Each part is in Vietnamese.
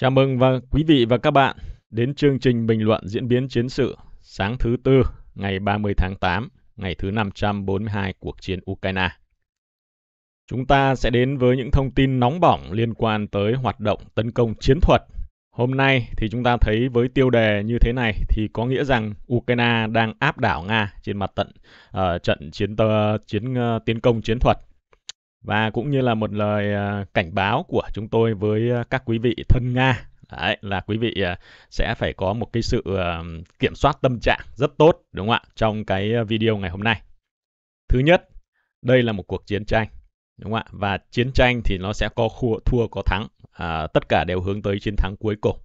Chào mừng và quý vị và các bạn đến chương trình bình luận diễn biến chiến sự sáng thứ Tư ngày 30 tháng 8, ngày thứ 542 cuộc chiến Ukraine. Chúng ta sẽ đến với những thông tin nóng bỏng liên quan tới hoạt động tấn công chiến thuật. Hôm nay thì chúng ta thấy với tiêu đề như thế này thì có nghĩa rằng Ukraine đang áp đảo Nga trên mặt tận uh, trận chiến uh, chiến uh, tiến công chiến thuật và cũng như là một lời à, cảnh báo của chúng tôi với à, các quý vị thân Nga Đấy, là quý vị à, sẽ phải có một cái sự kiểm soát tâm trạng rất tốt đúng không ạ trong cái video ngày hôm nay. Thứ nhất, đây là một cuộc chiến tranh đúng không ạ và chiến tranh thì nó sẽ có thua có thắng à, tất cả đều hướng tới chiến thắng cuối cùng.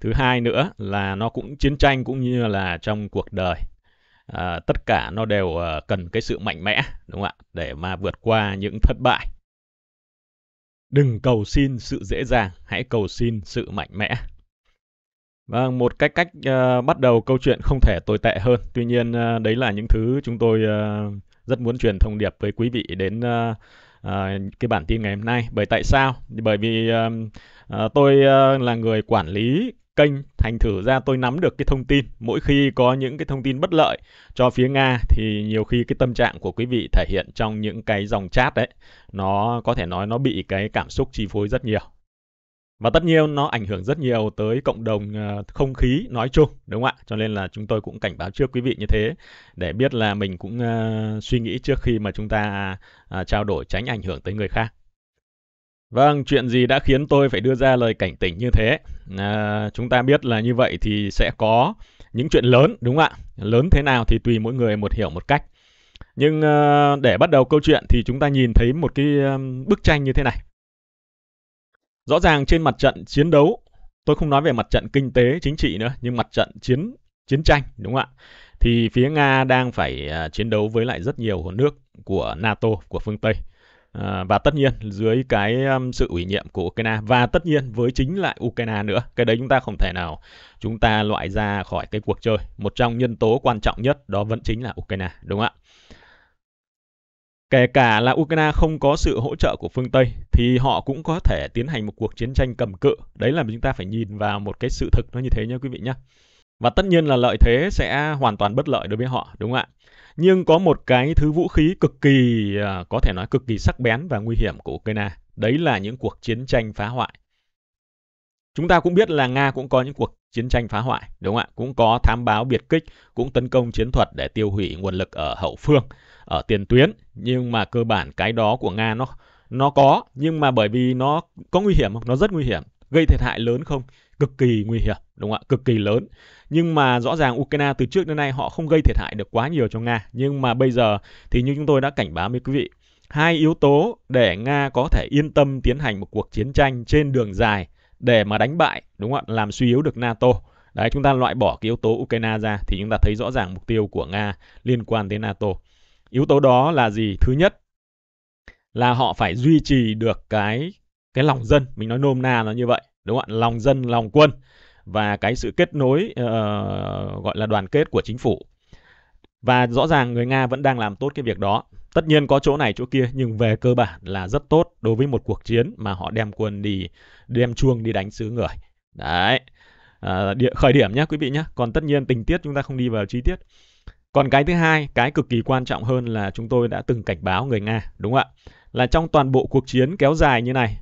Thứ hai nữa là nó cũng chiến tranh cũng như là trong cuộc đời à, tất cả nó đều à, cần cái sự mạnh mẽ đúng không ạ để mà vượt qua những thất bại đừng cầu xin sự dễ dàng hãy cầu xin sự mạnh mẽ Vâng, một cái cách uh, bắt đầu câu chuyện không thể tồi tệ hơn. Tuy nhiên uh, đấy là những thứ chúng tôi uh, rất muốn truyền thông điệp với quý vị đến uh, uh, cái bản tin ngày hôm nay. Bởi tại sao? Bởi vì uh, uh, tôi uh, là người quản lý kênh thành thử ra tôi nắm được cái thông tin. Mỗi khi có những cái thông tin bất lợi cho phía nga thì nhiều khi cái tâm trạng của quý vị thể hiện trong những cái dòng chat đấy nó có thể nói nó bị cái cảm xúc chi phối rất nhiều. Và tất nhiên nó ảnh hưởng rất nhiều tới cộng đồng ờ, không khí nói chung, đúng không ạ? Cho nên là chúng tôi cũng cảnh báo trước quý vị như thế để biết là mình cũng ờ, suy nghĩ trước khi mà chúng ta à, trao đổi tránh ảnh hưởng tới người khác. Vâng, chuyện gì đã khiến tôi phải đưa ra lời cảnh tỉnh như thế? À, chúng ta biết là như vậy thì sẽ có những chuyện lớn, đúng không ạ? Lớn thế nào thì tùy mỗi người một hiểu một cách. Nhưng à, để bắt đầu câu chuyện thì chúng ta nhìn thấy một cái ờ, bức tranh như thế này. Rõ ràng trên mặt trận chiến đấu, tôi không nói về mặt trận kinh tế, chính trị nữa, nhưng mặt trận chiến chiến tranh, đúng không ạ? Thì phía Nga đang phải ờ, chiến đấu với lại rất nhiều nước của NATO, của phương Tây. À, và tất nhiên dưới cái um, sự ủy nhiệm của Ukraine và tất nhiên với chính lại Ukraine nữa cái đấy chúng ta không thể nào chúng ta loại ra khỏi cái cuộc chơi. Một trong nhân tố quan trọng nhất đó vẫn chính là Ukraine đúng không ạ? Kể cả là Ukraine không có sự hỗ trợ của phương Tây thì họ cũng có thể tiến hành một cuộc chiến tranh cầm cự. Đấy là chúng ta phải nhìn vào một cái sự thực nó như thế nha quý vị nhé và tất nhiên là lợi thế sẽ hoàn toàn bất lợi đối với họ đúng không ạ nhưng có một cái thứ vũ khí cực kỳ à, có thể nói cực kỳ sắc bén và nguy hiểm của Ukraine. Đấy là những cuộc chiến tranh phá hoại. Chúng ta cũng biết là Nga cũng có những cuộc chiến tranh phá hoại, đúng không ạ? Cũng có thám báo biệt kích, cũng tấn công chiến thuật để tiêu hủy nguồn lực ở hậu phương, ở tiền tuyến. Nhưng mà cơ bản cái đó của Nga nó nó có, nhưng mà bởi vì nó có nguy hiểm không? Nó rất nguy hiểm. Gây thiệt hại lớn không? Cực kỳ nguy hiểm, đúng không ạ? Cực kỳ lớn. Nhưng mà rõ ràng Ukraine từ trước đến nay họ không gây thiệt hại được quá nhiều cho Nga. Nhưng mà bây giờ thì như chúng tôi đã cảnh báo với quý vị, hai yếu tố để Nga có thể yên tâm tiến hành một cuộc chiến tranh trên đường dài để mà đánh bại, đúng không ạ, làm suy yếu được NATO. Đấy, chúng ta loại bỏ cái yếu tố Ukraine ra thì chúng ta thấy rõ ràng mục tiêu của Nga liên quan đến NATO. Yếu tố đó là gì? Thứ nhất là họ phải duy trì được cái cái lòng dân, mình nói nôm na nó như vậy, đúng không ạ? Lòng dân, lòng quân. Và cái sự kết nối uh, gọi là đoàn kết của chính phủ. Và rõ ràng người nga vẫn đang làm tốt cái việc đó. Tất nhiên có chỗ này chỗ kia nhưng về cơ bản là rất tốt đối với một cuộc chiến mà họ đem quân đi đem chuông đi đánh xứ người. Đấy. À, địa, khởi điểm nhé quý vị nhé còn tất nhiên tình tiết chúng ta không đi vào chi tiết. Còn cái thứ hai cái cực kỳ quan trọng hơn là chúng tôi đã từng cảnh báo người nga đúng không ạ? Là trong toàn bộ cuộc chiến kéo dài như này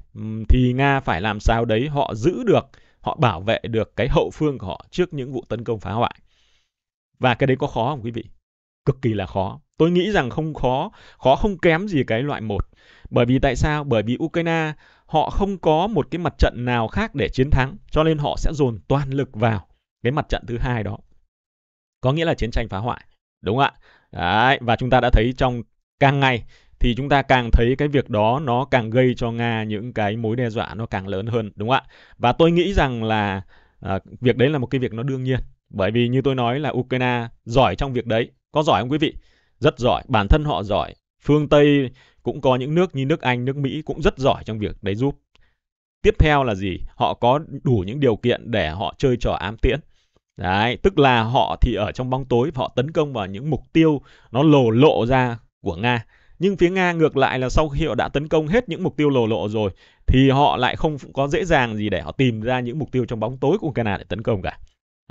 thì nga phải làm sao đấy họ giữ được họ bảo vệ được cái hậu phương của họ trước những vụ tấn công phá hoại. Và cái đấy có khó không quý vị? Cực kỳ là khó. Tôi nghĩ rằng không khó khó không kém gì cái loại một. Bởi vì tại sao? Bởi vì ukraine họ không có một cái mặt trận nào khác để chiến thắng cho nên họ sẽ dồn toàn lực vào cái mặt trận thứ hai đó. Có nghĩa là chiến tranh phá hoại đúng không ạ? Đấy, và chúng ta đã thấy trong càng ngày thì chúng ta càng thấy cái việc đó nó càng gây cho Nga những cái mối đe dọa nó càng lớn hơn đúng không ạ? Và tôi nghĩ rằng là à, việc đấy là một cái việc nó đương nhiên. Bởi vì như tôi nói là Ukraine giỏi trong việc đấy. Có giỏi không quý vị? Rất giỏi, bản thân họ giỏi. Phương Tây cũng có những nước như nước Anh, nước Mỹ cũng rất giỏi trong việc đấy giúp. Tiếp theo là gì? Họ có đủ những điều kiện để họ chơi trò ám tiễn. Đấy, tức là họ thì ở trong bóng tối họ tấn công vào những mục tiêu nó lồ lộ ra của Nga nhưng phía Nga ngược lại là sau khi họ đã tấn công hết những mục tiêu lồ lộ rồi thì họ lại không có dễ dàng gì để họ tìm ra những mục tiêu trong bóng tối của Ukraine để tấn công cả.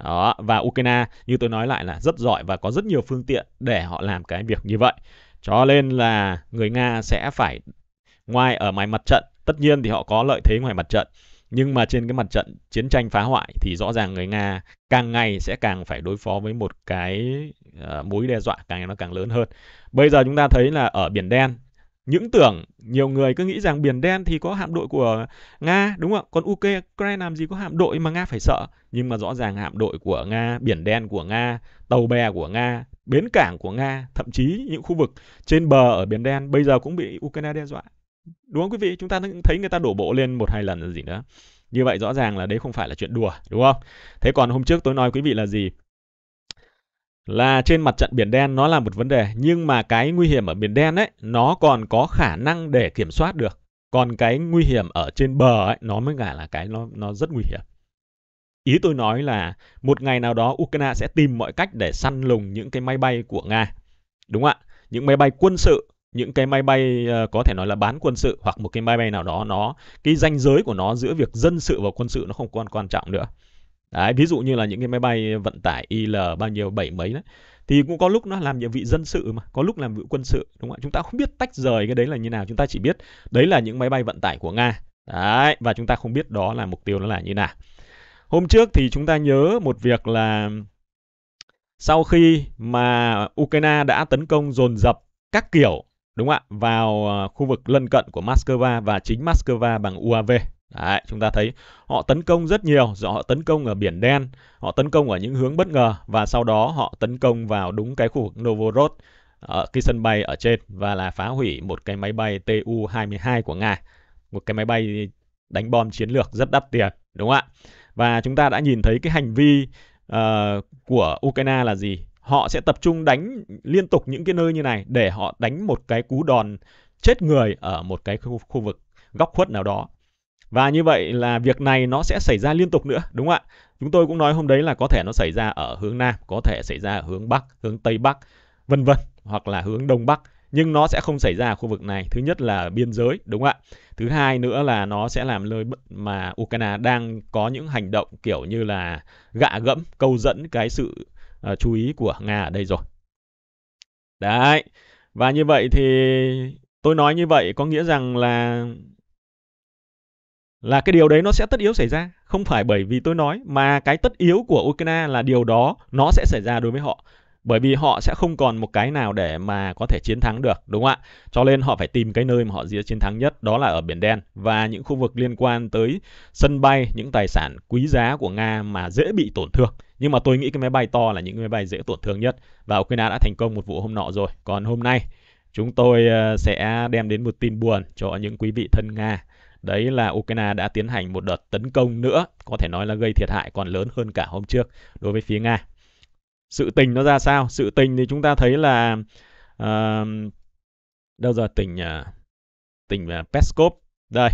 Đó, và Ukraine như tôi nói lại là rất giỏi và có rất nhiều phương tiện để họ làm cái việc như vậy. Cho nên là người Nga sẽ phải ngoài ở ngoài mặt trận, tất nhiên thì họ có lợi thế ngoài mặt trận, nhưng mà trên cái mặt trận chiến tranh phá hoại thì rõ ràng người Nga càng ngày sẽ càng phải đối phó với một cái uh, mối đe dọa càng ngày nó càng lớn hơn. Bây giờ chúng ta thấy là ở biển đen những tưởng nhiều người cứ nghĩ rằng biển đen thì có hạm đội của nga đúng không? Còn ukraine làm gì có hạm đội mà nga phải sợ? Nhưng mà rõ ràng hạm đội của nga biển đen của nga tàu bè của nga bến cảng của nga thậm chí những khu vực trên bờ ở biển đen bây giờ cũng bị ukraine đe dọa đúng không quý vị? Chúng ta thấy người ta đổ bộ lên một hai lần là gì nữa? Như vậy rõ ràng là đấy không phải là chuyện đùa, đúng không? Thế còn hôm trước tôi nói quý vị là gì? Là trên mặt trận biển đen nó là một vấn đề, nhưng mà cái nguy hiểm ở biển đen ấy, nó còn có khả năng để kiểm soát được. Còn cái nguy hiểm ở trên bờ ấy, nó mới cả là cái nó nó rất nguy hiểm. Ý tôi nói là một ngày nào đó Ukraine sẽ tìm mọi cách để săn lùng những cái máy bay của Nga, đúng không ạ? Những máy bay quân sự những cái máy bay ờ, có thể nói là bán quân sự hoặc một cái máy bay nào đó nó cái danh giới của nó giữa việc dân sự và quân sự nó không còn quan trọng nữa. Đấy, ví dụ như là những cái máy bay vận tải IL bao nhiêu bảy mấy đấy thì cũng có lúc nó làm nhiệm vụ dân sự mà có lúc làm nhiệm vụ quân sự đúng không ạ? Chúng ta không biết tách rời cái đấy là như nào chúng ta chỉ biết đấy là những máy bay vận tải của nga. Đấy và chúng ta không biết đó là mục tiêu nó là như nào. Hôm trước thì chúng ta nhớ một việc là sau khi mà Ukraine đã tấn công dồn dập các kiểu đúng không ạ vào ờ, khu vực lân cận của Moscow và chính Moscow bằng UAV Đấy, chúng ta thấy họ tấn công rất nhiều, do họ tấn công ở biển đen, họ tấn công ở những hướng bất ngờ và sau đó họ tấn công vào đúng cái khu vực Novorod ở cái sân bay ở trên và là phá hủy một cái máy bay Tu-22 của Nga, một cái máy bay đánh bom chiến lược rất đắt tiền, đúng không ạ? Và chúng ta đã nhìn thấy cái hành vi uh, của Ukraine là gì? Họ sẽ tập trung đánh liên tục những cái nơi như này để họ đánh một cái cú đòn chết người ở một cái khu, khu vực góc khuất nào đó và như vậy là việc này nó sẽ xảy ra liên tục nữa, đúng không ạ? Chúng tôi cũng nói hôm đấy là có thể nó xảy ra ở hướng Nam, có thể xảy ra ở hướng Bắc, hướng Tây Bắc, vân vân, hoặc là hướng Đông Bắc. Nhưng nó sẽ không xảy ra ở khu vực này. Thứ nhất là biên giới, đúng không ạ? Thứ hai nữa là nó sẽ làm nơi mà Ukraine đang có những hành động kiểu như là gạ gẫm, câu dẫn cái sự uh, chú ý của Nga ở đây rồi. Đấy. Và như vậy thì tôi nói như vậy có nghĩa rằng là là cái điều đấy nó sẽ tất yếu xảy ra không phải bởi vì tôi nói mà cái tất yếu của Ukraine là điều đó nó sẽ xảy ra đối với họ bởi vì họ sẽ không còn một cái nào để mà có thể chiến thắng được đúng không ạ? Cho nên họ phải tìm cái nơi mà họ dễ chiến thắng nhất đó là ở biển đen. Và những khu vực liên quan tới sân bay những tài sản quý giá của nga mà dễ bị tổn thương. Nhưng mà tôi nghĩ cái máy bay to là những máy bay dễ tổn thương nhất. Và ukraine đã thành công một vụ hôm nọ rồi. Còn hôm nay chúng tôi ờ, sẽ đem đến một tin buồn cho những quý vị thân nga. Đấy là Ukraine đã tiến hành một đợt tấn công nữa, có thể nói là gây thiệt hại còn lớn hơn cả hôm trước đối với phía Nga. Sự tình nó ra sao? Sự tình thì chúng ta thấy là uh, đâu giờ tỉnh uh, tỉnh uh, Peskov. Đây.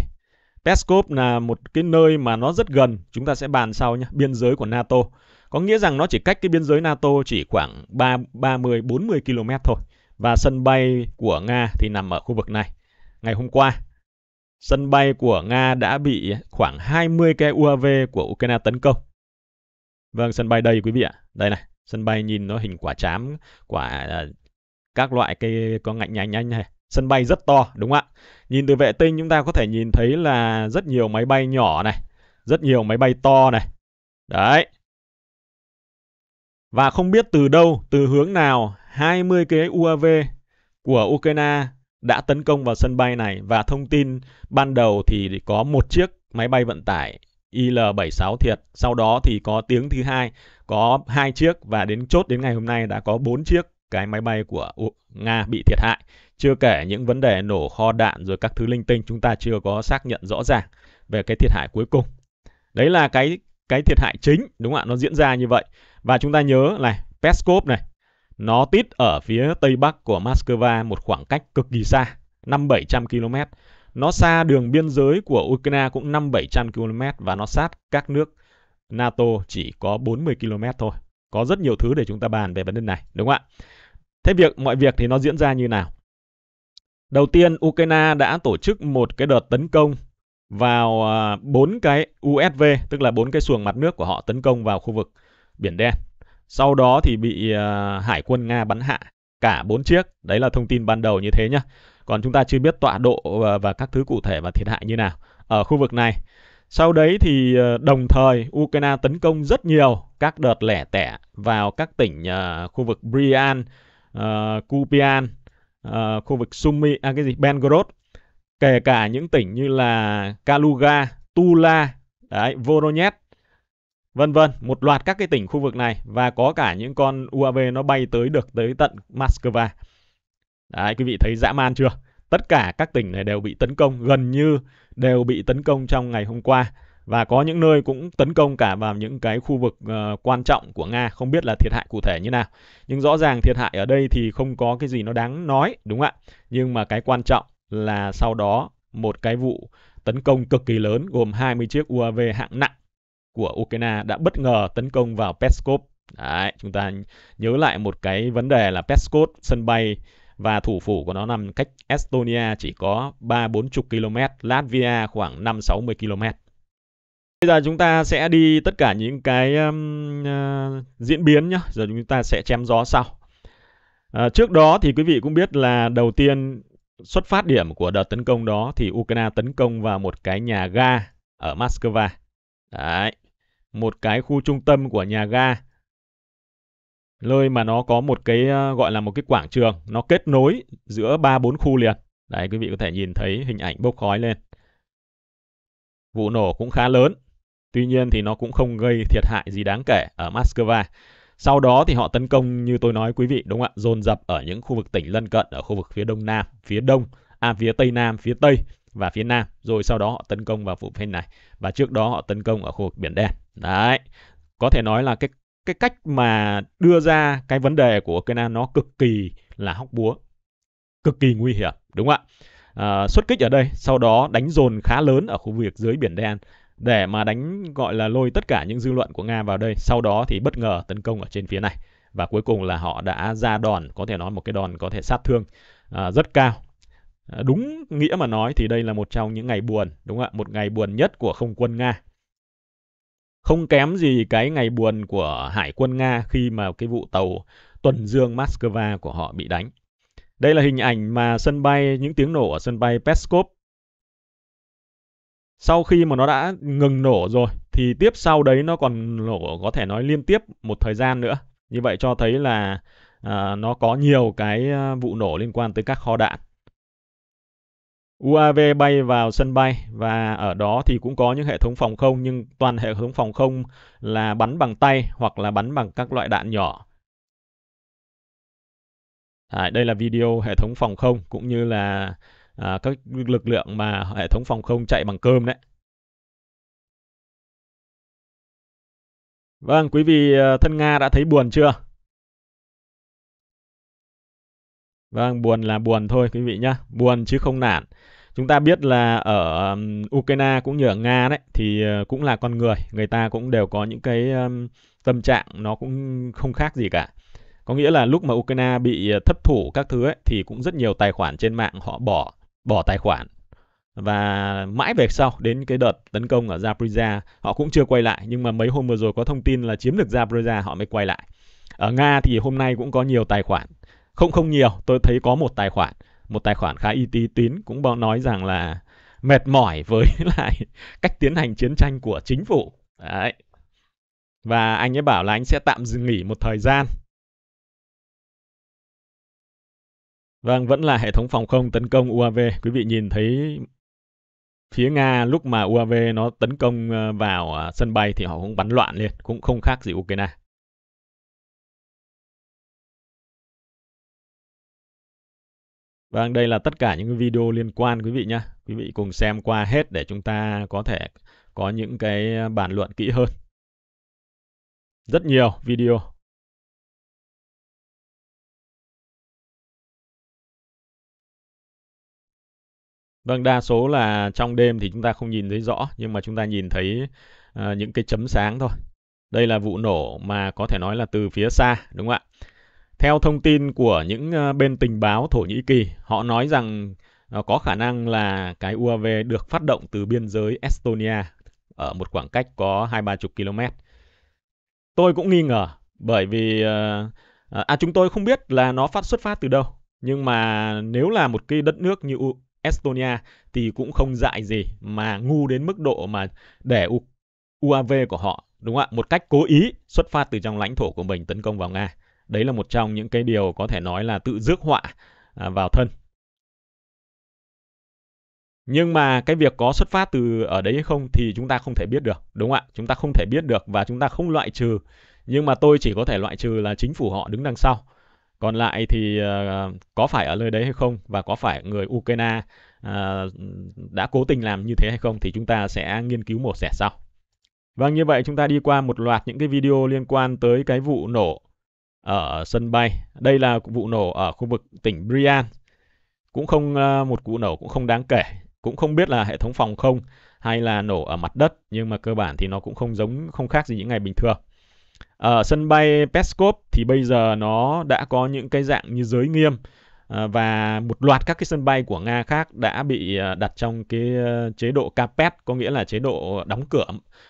Peskov là một cái nơi mà nó rất gần, chúng ta sẽ bàn sau nhé, biên giới của NATO. Có nghĩa rằng nó chỉ cách cái biên giới NATO chỉ khoảng 3, 30 40 km thôi. Và sân bay của Nga thì nằm ở khu vực này. Ngày hôm qua, sân bay của Nga đã bị khoảng 20 cái UAV của Ukraine tấn công. Vâng, sân bay đây quý vị ạ. Đây này, sân bay nhìn nó hình quả chám, quả à, các loại cây có ngạnh nhanh nhanh này. Sân bay rất to, đúng không ạ? Nhìn từ vệ tinh chúng ta có thể nhìn thấy là rất nhiều máy bay nhỏ này, rất nhiều máy bay to này. Đấy. Và không biết từ đâu, từ hướng nào, 20 cái UAV của Ukraine đã tấn công vào sân bay này và thông tin ban đầu thì có một chiếc máy bay vận tải IL-76 thiệt. Sau đó thì có tiếng thứ hai, có hai chiếc và đến chốt đến ngày hôm nay đã có bốn chiếc cái máy bay của Nga bị thiệt hại. Chưa kể những vấn đề nổ kho đạn rồi các thứ linh tinh chúng ta chưa có xác nhận rõ ràng về cái thiệt hại cuối cùng. Đấy là cái cái thiệt hại chính đúng không ạ? Nó diễn ra như vậy. Và chúng ta nhớ này, Peskov này, nó tít ở phía tây bắc của Moscow một khoảng cách cực kỳ xa, 5-700 km. Nó xa đường biên giới của Ukraine cũng 5-700 km và nó sát các nước NATO chỉ có 40 km thôi. Có rất nhiều thứ để chúng ta bàn về vấn đề này, đúng không ạ? Thế việc mọi việc thì nó diễn ra như nào? Đầu tiên, Ukraine đã tổ chức một cái đợt tấn công vào à, bốn cái USV tức là bốn cái xuồng mặt nước của họ tấn công vào khu vực biển đen sau đó thì bị uh, hải quân nga bắn hạ cả bốn chiếc đấy là thông tin ban đầu như thế nhá còn chúng ta chưa biết tọa độ và, và các thứ cụ thể và thiệt hại như nào ở khu vực này sau đấy thì ờ, đồng thời Ukraine tấn công rất nhiều các đợt lẻ tẻ vào các tỉnh uh, khu vực Bryan, uh, ờ, Kupian, uh, khu vực Sumy, à cái gì Belgorod kể cả những tỉnh như là Kaluga, Tula, đấy, Voronezh, vân vân, một loạt các cái tỉnh khu vực này và có cả những con UAV nó bay tới được tới tận Moscow. Đấy, quý vị thấy dã man chưa? Tất cả các tỉnh này đều bị tấn công, gần như đều bị tấn công trong ngày hôm qua và có những nơi cũng tấn công cả vào những cái khu vực uh, quan trọng của Nga, không biết là thiệt hại cụ thể như nào. Nhưng rõ ràng thiệt hại ở đây thì không có cái gì nó đáng nói, đúng không ạ? Nhưng mà cái quan trọng là sau đó một cái vụ tấn công cực kỳ lớn gồm 20 chiếc UAV hạng nặng của Ukraine đã bất ngờ tấn công vào Peskov. Đấy, chúng ta nhớ lại một cái vấn đề là Peskov sân bay và thủ phủ của nó nằm cách Estonia chỉ có 3-40 km, Latvia khoảng 5-60 km. Bây giờ chúng ta sẽ đi tất cả những cái um, uh, diễn biến nhé, rồi chúng ta sẽ chém gió sau. Uh, trước đó thì quý vị cũng biết là đầu tiên xuất phát điểm của đợt tấn công đó thì Ukraine tấn công vào một cái nhà ga ở Moscow. Đấy, một cái khu trung tâm của nhà ga. Nơi mà nó có một cái ờ, gọi là một cái quảng trường, nó kết nối giữa ba bốn khu liền. Đấy, quý vị có thể nhìn thấy hình ảnh bốc khói lên. Vụ nổ cũng khá lớn. Tuy nhiên thì nó cũng không gây thiệt hại gì đáng kể ở Moscow. Sau đó thì họ tấn công như tôi nói quý vị đúng không ạ, dồn dập ở những khu vực tỉnh lân cận ở khu vực phía đông nam, phía đông, à phía tây nam, phía tây và phía nam. Rồi sau đó họ tấn công vào vụ bên này và trước đó họ tấn công ở khu vực biển đen. Đấy. Có thể nói là cái cái cách mà đưa ra cái vấn đề của Kenan nó cực kỳ là hóc búa, cực kỳ nguy hiểm, đúng không ạ? À, xuất kích ở đây, sau đó đánh dồn khá lớn ở khu vực dưới biển đen để mà đánh gọi là lôi tất cả những dư luận của Nga vào đây. Sau đó thì bất ngờ tấn công ở trên phía này và cuối cùng là họ đã ra đòn, có thể nói một cái đòn có thể sát thương à, rất cao. À, đúng nghĩa mà nói thì đây là một trong những ngày buồn, đúng không ạ? Một ngày buồn nhất của không quân Nga. Không kém gì cái ngày buồn của hải quân Nga khi mà cái vụ tàu tuần dương Moscow của họ bị đánh. Đây là hình ảnh mà sân bay, những tiếng nổ ở sân bay Peskov. Sau khi mà nó đã ngừng nổ rồi thì tiếp sau đấy nó còn nổ có thể nói liên tiếp một thời gian nữa. Như vậy cho thấy là à, nó có nhiều cái à, vụ nổ liên quan tới các kho đạn. UAV bay vào sân bay và ở đó thì cũng có những hệ thống phòng không nhưng toàn hệ thống phòng không là bắn bằng tay hoặc là bắn bằng các loại đạn nhỏ. À, đây là video hệ thống phòng không cũng như là à, các lực lượng mà hệ thống phòng không chạy bằng cơm đấy. Vâng, quý vị à, thân Nga đã thấy buồn chưa? Vâng, buồn là buồn thôi quý vị nhé, buồn chứ không nản. Chúng ta biết là ở um, Ukraine cũng như ở Nga đấy thì uh, cũng là con người, người ta cũng đều có những cái um, tâm trạng nó cũng không khác gì cả. Có nghĩa là lúc mà Ukraine bị ờ, thất thủ các thứ ấy thì cũng rất nhiều tài khoản trên mạng họ bỏ bỏ tài khoản. Và mãi về sau đến cái đợt tấn công ở Zaporizhia họ cũng chưa quay lại nhưng mà mấy hôm vừa rồi có thông tin là chiếm được Zaporizhia họ mới quay lại. Ở Nga thì hôm nay cũng có nhiều tài khoản. Không không nhiều tôi thấy có một tài khoản một tài khoản khá uy tín cũng nói rằng là mệt mỏi với lại cách tiến hành chiến tranh của chính phủ đấy và anh ấy bảo là anh sẽ tạm dừng nghỉ một thời gian Vâng, vẫn là hệ thống phòng không tấn công UAV. Quý vị nhìn thấy phía Nga lúc mà UAV nó tấn công ờ, vào ờ, sân bay thì họ cũng bắn loạn lên, cũng không khác gì Ukraine. Vâng, đây là tất cả những video liên quan quý vị nhé. Quý vị cùng xem qua hết để chúng ta có thể có những cái à, bàn luận kỹ hơn. Rất nhiều video. Vâng, đa số là trong đêm thì chúng ta không nhìn thấy rõ nhưng mà chúng ta nhìn thấy uh, những cái chấm sáng thôi. Đây là vụ nổ mà có thể nói là từ phía xa, đúng không ạ? Theo thông tin của những ờ, bên tình báo Thổ Nhĩ Kỳ, họ nói rằng ờ, có khả năng là cái UAV được phát động từ biên giới Estonia ở một khoảng cách có hai ba chục km. Tôi cũng nghi ngờ bởi vì ờ, à chúng tôi không biết là nó phát xuất phát từ đâu. Nhưng mà nếu là một cái đất nước như Estonia thì cũng không dại gì mà ngu đến mức độ mà để U UAV của họ đúng không ạ một cách cố ý xuất phát từ trong lãnh thổ của mình tấn công vào Nga. Đấy là một trong những cái điều có thể nói là tự rước họa à, vào thân. Nhưng mà cái việc có xuất phát từ ở đấy hay không thì chúng ta không thể biết được, đúng không ạ? Chúng ta không thể biết được và chúng ta không loại trừ. Nhưng mà tôi chỉ có thể loại trừ là chính phủ họ đứng đằng sau. Còn lại thì uh, có phải ở nơi đấy hay không và có phải người Ukraine uh, đã cố tình làm như thế hay không thì chúng ta sẽ nghiên cứu một sẻ sau. Vâng, như vậy chúng ta đi qua một loạt những cái video liên quan tới cái vụ nổ ở sân bay. Đây là vụ nổ ở khu vực tỉnh Brian. Cũng không ờ, một vụ nổ cũng không đáng kể cũng không biết là hệ thống phòng không hay là nổ ở mặt đất, nhưng mà cơ bản thì nó cũng không giống, không khác gì những ngày bình thường ở sân bay Peskov thì bây giờ nó đã có những cái dạng như giới nghiêm ờ, và một loạt các cái sân bay của Nga khác đã bị ờ, đặt trong cái chế độ capet có nghĩa là chế độ đóng cửa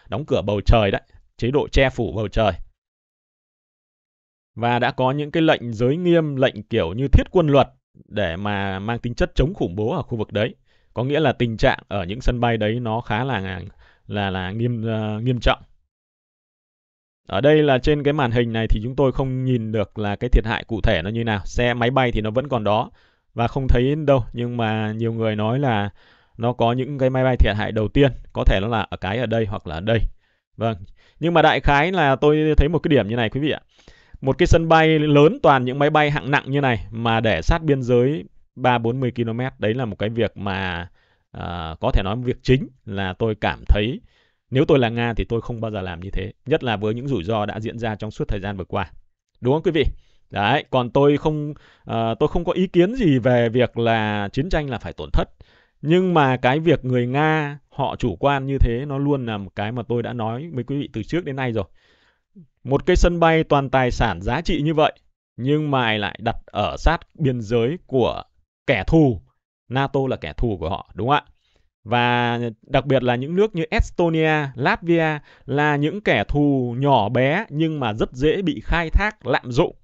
đóng cửa bầu trời đấy, chế độ che phủ bầu trời và đã có những cái lệnh giới nghiêm lệnh kiểu như thiết quân luật để mà mang tính chất chống khủng bố ở khu vực đấy. Có nghĩa là tình trạng ở những sân bay đấy nó khá là là là nghiêm uh, nghiêm trọng. Ở đây là trên cái màn hình này thì chúng tôi không nhìn được là cái thiệt hại cụ thể nó như nào. Xe máy bay thì nó vẫn còn đó và không thấy đâu. Nhưng mà nhiều người nói là nó có những cái máy bay thiệt hại đầu tiên. Có thể nó là ở cái ở đây hoặc là ở đây. Vâng. Nhưng mà đại khái là tôi thấy một cái điểm như này quý vị ạ một cái sân bay lớn toàn những máy bay hạng nặng như này mà để sát biên giới 3 40 km đấy là một cái việc mà uh, có thể nói một việc chính là tôi cảm thấy nếu tôi là Nga thì tôi không bao giờ làm như thế, nhất là với những rủi ro đã diễn ra trong suốt thời gian vừa qua. Đúng không quý vị? Đấy, còn tôi không uh, tôi không có ý kiến gì về việc là chiến tranh là phải tổn thất. Nhưng mà cái việc người Nga họ chủ quan như thế nó luôn là một cái mà tôi đã nói với quý vị từ trước đến nay rồi. Một cái sân bay toàn tài sản giá trị như vậy nhưng mà lại đặt ở sát biên giới của kẻ thù NATO là kẻ thù của họ đúng không ạ và đặc biệt là những nước như Estonia, Latvia là những kẻ thù nhỏ bé nhưng mà rất dễ bị khai thác lạm dụng.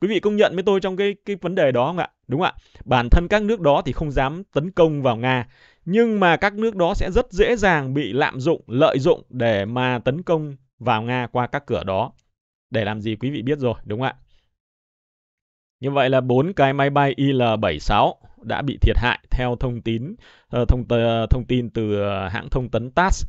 Quý vị công nhận với tôi trong cái cái vấn đề đó không ạ? Đúng không ạ? Bản thân các nước đó thì không dám tấn công vào Nga, nhưng mà các nước đó sẽ rất dễ dàng bị lạm dụng, lợi dụng để mà tấn công vào Nga qua các cửa đó. Để làm gì quý vị biết rồi, đúng không ạ? Như vậy là bốn cái máy bay Il-76 đã bị thiệt hại theo thông tin ờ, thông thông tin từ ờ, hãng thông tấn TASS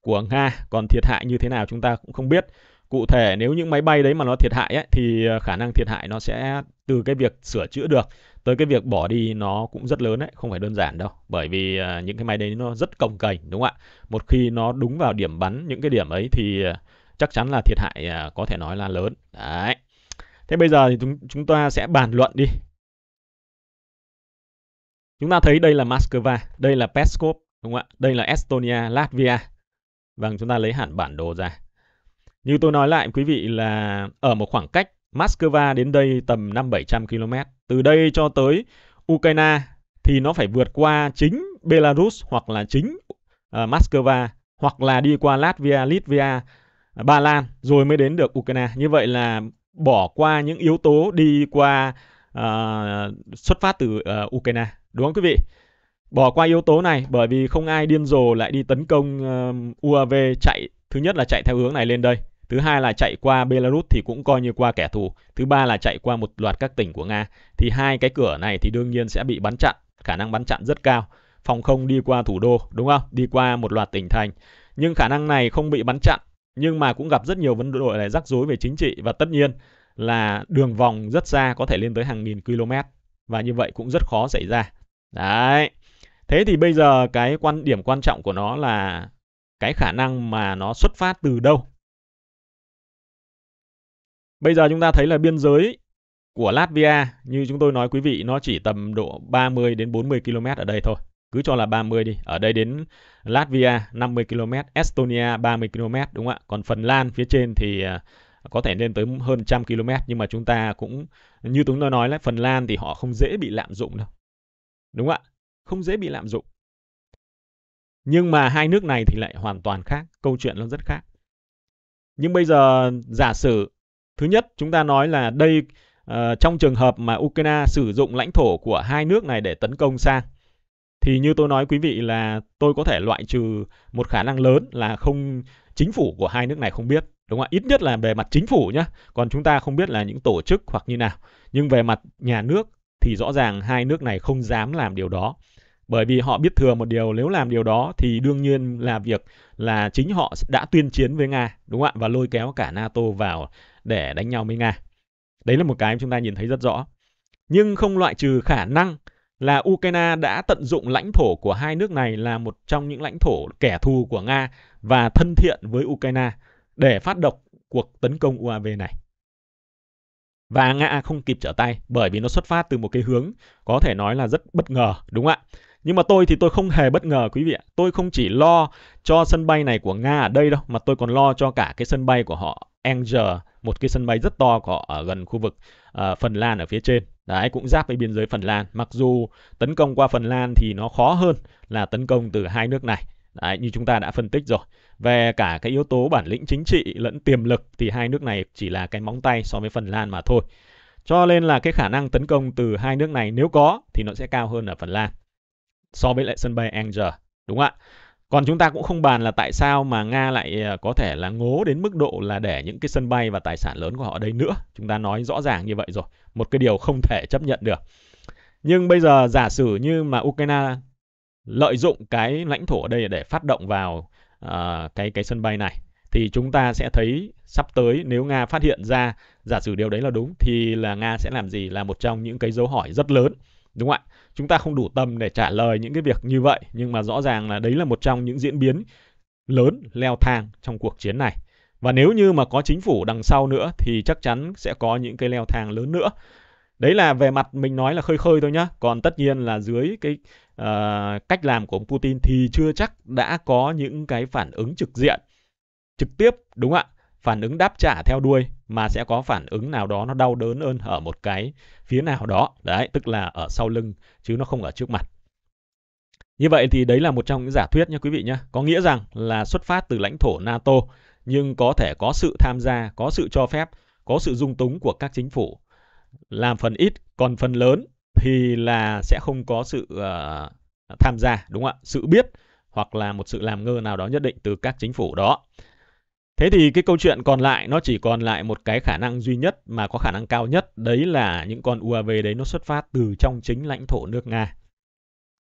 của Nga. Còn thiệt hại như thế nào chúng ta cũng không biết. Cụ thể nếu những máy bay đấy mà nó thiệt hại ấy, thì ờ, khả năng thiệt hại nó sẽ từ cái việc sửa chữa được tới cái việc bỏ đi nó cũng rất lớn đấy, không phải đơn giản đâu. Bởi vì những cái máy đấy nó rất cồng kềnh đúng không ạ? Một khi nó đúng vào điểm bắn những cái điểm ấy thì uh, chắc chắn là thiệt hại à, có thể nói là lớn. Đấy. Thế bây giờ thì chúng, chúng ta sẽ bàn luận đi. Chúng ta thấy đây là Moscow, đây là Peskov, đúng không ạ? Đây là Estonia, Latvia. Vâng, chúng ta lấy hẳn bản đồ ra. Như tôi nói lại quý vị là ở một khoảng cách Moscow đến đây tầm 5-700 km. Từ đây cho tới Ukraine thì nó phải vượt qua chính Belarus hoặc là chính uh, Moscow hoặc là đi qua Latvia, Litvia, Ba Lan rồi mới đến được Ukraine. Như vậy là bỏ qua những yếu tố đi qua uh, xuất phát từ uh, Ukraine đúng không quý vị? Bỏ qua yếu tố này bởi vì không ai điên rồ lại đi tấn công uh, UAV chạy thứ nhất là chạy theo hướng này lên đây thứ hai là chạy qua Belarus thì cũng coi như qua kẻ thù thứ ba là chạy qua một loạt các tỉnh của Nga. Thì hai cái cửa này thì đương nhiên sẽ bị bắn chặn khả năng bắn chặn rất cao phòng không đi qua thủ đô đúng không? Đi qua một loạt tỉnh thành. Nhưng khả năng này không bị bắn chặn nhưng mà cũng gặp rất nhiều vấn đội này rắc rối về chính trị và tất nhiên là đường vòng rất xa có thể lên tới hàng nghìn km và như vậy cũng rất khó xảy ra. Đấy. Thế thì bây giờ cái quan điểm quan trọng của nó là cái khả năng mà nó xuất phát từ đâu? Bây giờ chúng ta thấy là biên giới của Latvia, như chúng tôi nói quý vị, nó chỉ tầm độ 30 đến 40 km ở đây thôi cứ cho là 30 đi. Ở đây đến Latvia 50 km, Estonia 30 km đúng không ạ? Còn Phần Lan phía trên thì à, có thể lên tới hơn 100 km nhưng mà chúng ta cũng như chúng tôi nói là Phần Lan thì họ không dễ bị lạm dụng đâu. Đúng không ạ? không dễ bị lạm dụng. Nhưng mà hai nước này thì lại hoàn toàn khác, câu chuyện nó rất khác. Nhưng bây giờ giả sử thứ nhất chúng ta nói là đây uh, trong trường hợp mà Ukraine sử dụng lãnh thổ của hai nước này để tấn công sang thì như tôi nói quý vị là tôi có thể loại trừ một khả năng lớn là không, chính phủ của hai nước này không biết, đúng không ạ? Ít nhất là về mặt chính phủ nhé còn chúng ta không biết là những tổ chức hoặc như nào. Nhưng về mặt nhà nước thì rõ ràng hai nước này không dám làm điều đó. Bởi vì họ biết thừa một điều, nếu làm điều đó thì đương nhiên là việc là chính họ đã tuyên chiến với nga, đúng không ạ? Và lôi kéo cả nato vào để đánh nhau với nga. Đấy là một cái chúng ta nhìn thấy rất rõ. Nhưng không loại trừ khả năng là Ukraine đã tận dụng lãnh thổ của hai nước này là một trong những lãnh thổ kẻ thù của Nga và thân thiện với Ukraine để phát động cuộc tấn công UAV này. Và Nga không kịp trở tay bởi vì nó xuất phát từ một cái hướng có thể nói là rất bất ngờ, đúng không ạ? Nhưng mà tôi thì tôi không hề bất ngờ quý vị ạ. Tôi không chỉ lo cho sân bay này của Nga ở đây đâu, mà tôi còn lo cho cả cái sân bay của họ Anger, một cái sân bay rất to của họ ở gần khu vực uh, Phần Lan ở phía trên. Đấy, cũng giáp với biên giới Phần Lan. Mặc dù tấn công qua Phần Lan thì nó khó hơn là tấn công từ hai nước này. Đấy, như chúng ta đã phân tích rồi. Về cả cái yếu tố bản lĩnh chính trị lẫn tiềm lực thì hai nước này chỉ là cái móng tay so với Phần Lan mà thôi. Cho nên là cái khả năng tấn công từ hai nước này nếu có thì nó sẽ cao hơn ở Phần Lan so với lại sân bay Anger. Đúng không ạ? Còn chúng ta cũng không bàn là tại sao mà Nga lại ờ, có thể là ngố đến mức độ là để những cái sân bay và tài sản lớn của họ ở đây nữa. Chúng ta nói rõ ràng như vậy rồi. Một cái điều không thể chấp nhận được. Nhưng bây giờ giả sử như mà Ukraine lợi dụng cái lãnh thổ ở đây để phát động vào uh, cái cái sân bay này thì chúng ta sẽ thấy sắp tới nếu Nga phát hiện ra giả sử điều đấy là đúng thì là Nga sẽ làm gì là một trong những cái dấu hỏi rất lớn đúng không ạ chúng ta không đủ tâm để trả lời những cái việc như vậy nhưng mà rõ ràng là đấy là một trong những diễn biến lớn leo thang trong cuộc chiến này. Và nếu như mà có chính phủ đằng sau nữa thì chắc chắn sẽ có những cái leo thang lớn nữa. Đấy là về mặt mình nói là khơi khơi thôi nhá. Còn tất nhiên là dưới cái uh, cách làm của ông Putin thì chưa chắc đã có những cái phản ứng trực diện trực tiếp đúng không ạ? Phản ứng đáp trả theo đuôi mà sẽ có phản ứng nào đó nó đau đớn hơn ở một cái phía nào đó. Đấy tức là ở sau lưng chứ nó không ở trước mặt. Như vậy thì đấy là một trong những giả thuyết nha quý vị nhé có nghĩa rằng là xuất phát từ lãnh thổ NATO nhưng có thể có sự tham gia có sự cho phép có sự dung túng của các chính phủ. Làm phần ít còn phần lớn thì là sẽ không có sự uh, tham gia đúng không ạ? Sự biết hoặc là một sự làm ngơ nào đó nhất định từ các chính phủ đó. Thế thì cái câu chuyện còn lại nó chỉ còn lại một cái khả năng duy nhất mà có khả năng cao nhất, đấy là những con UAV đấy nó xuất phát từ trong chính lãnh thổ nước Nga.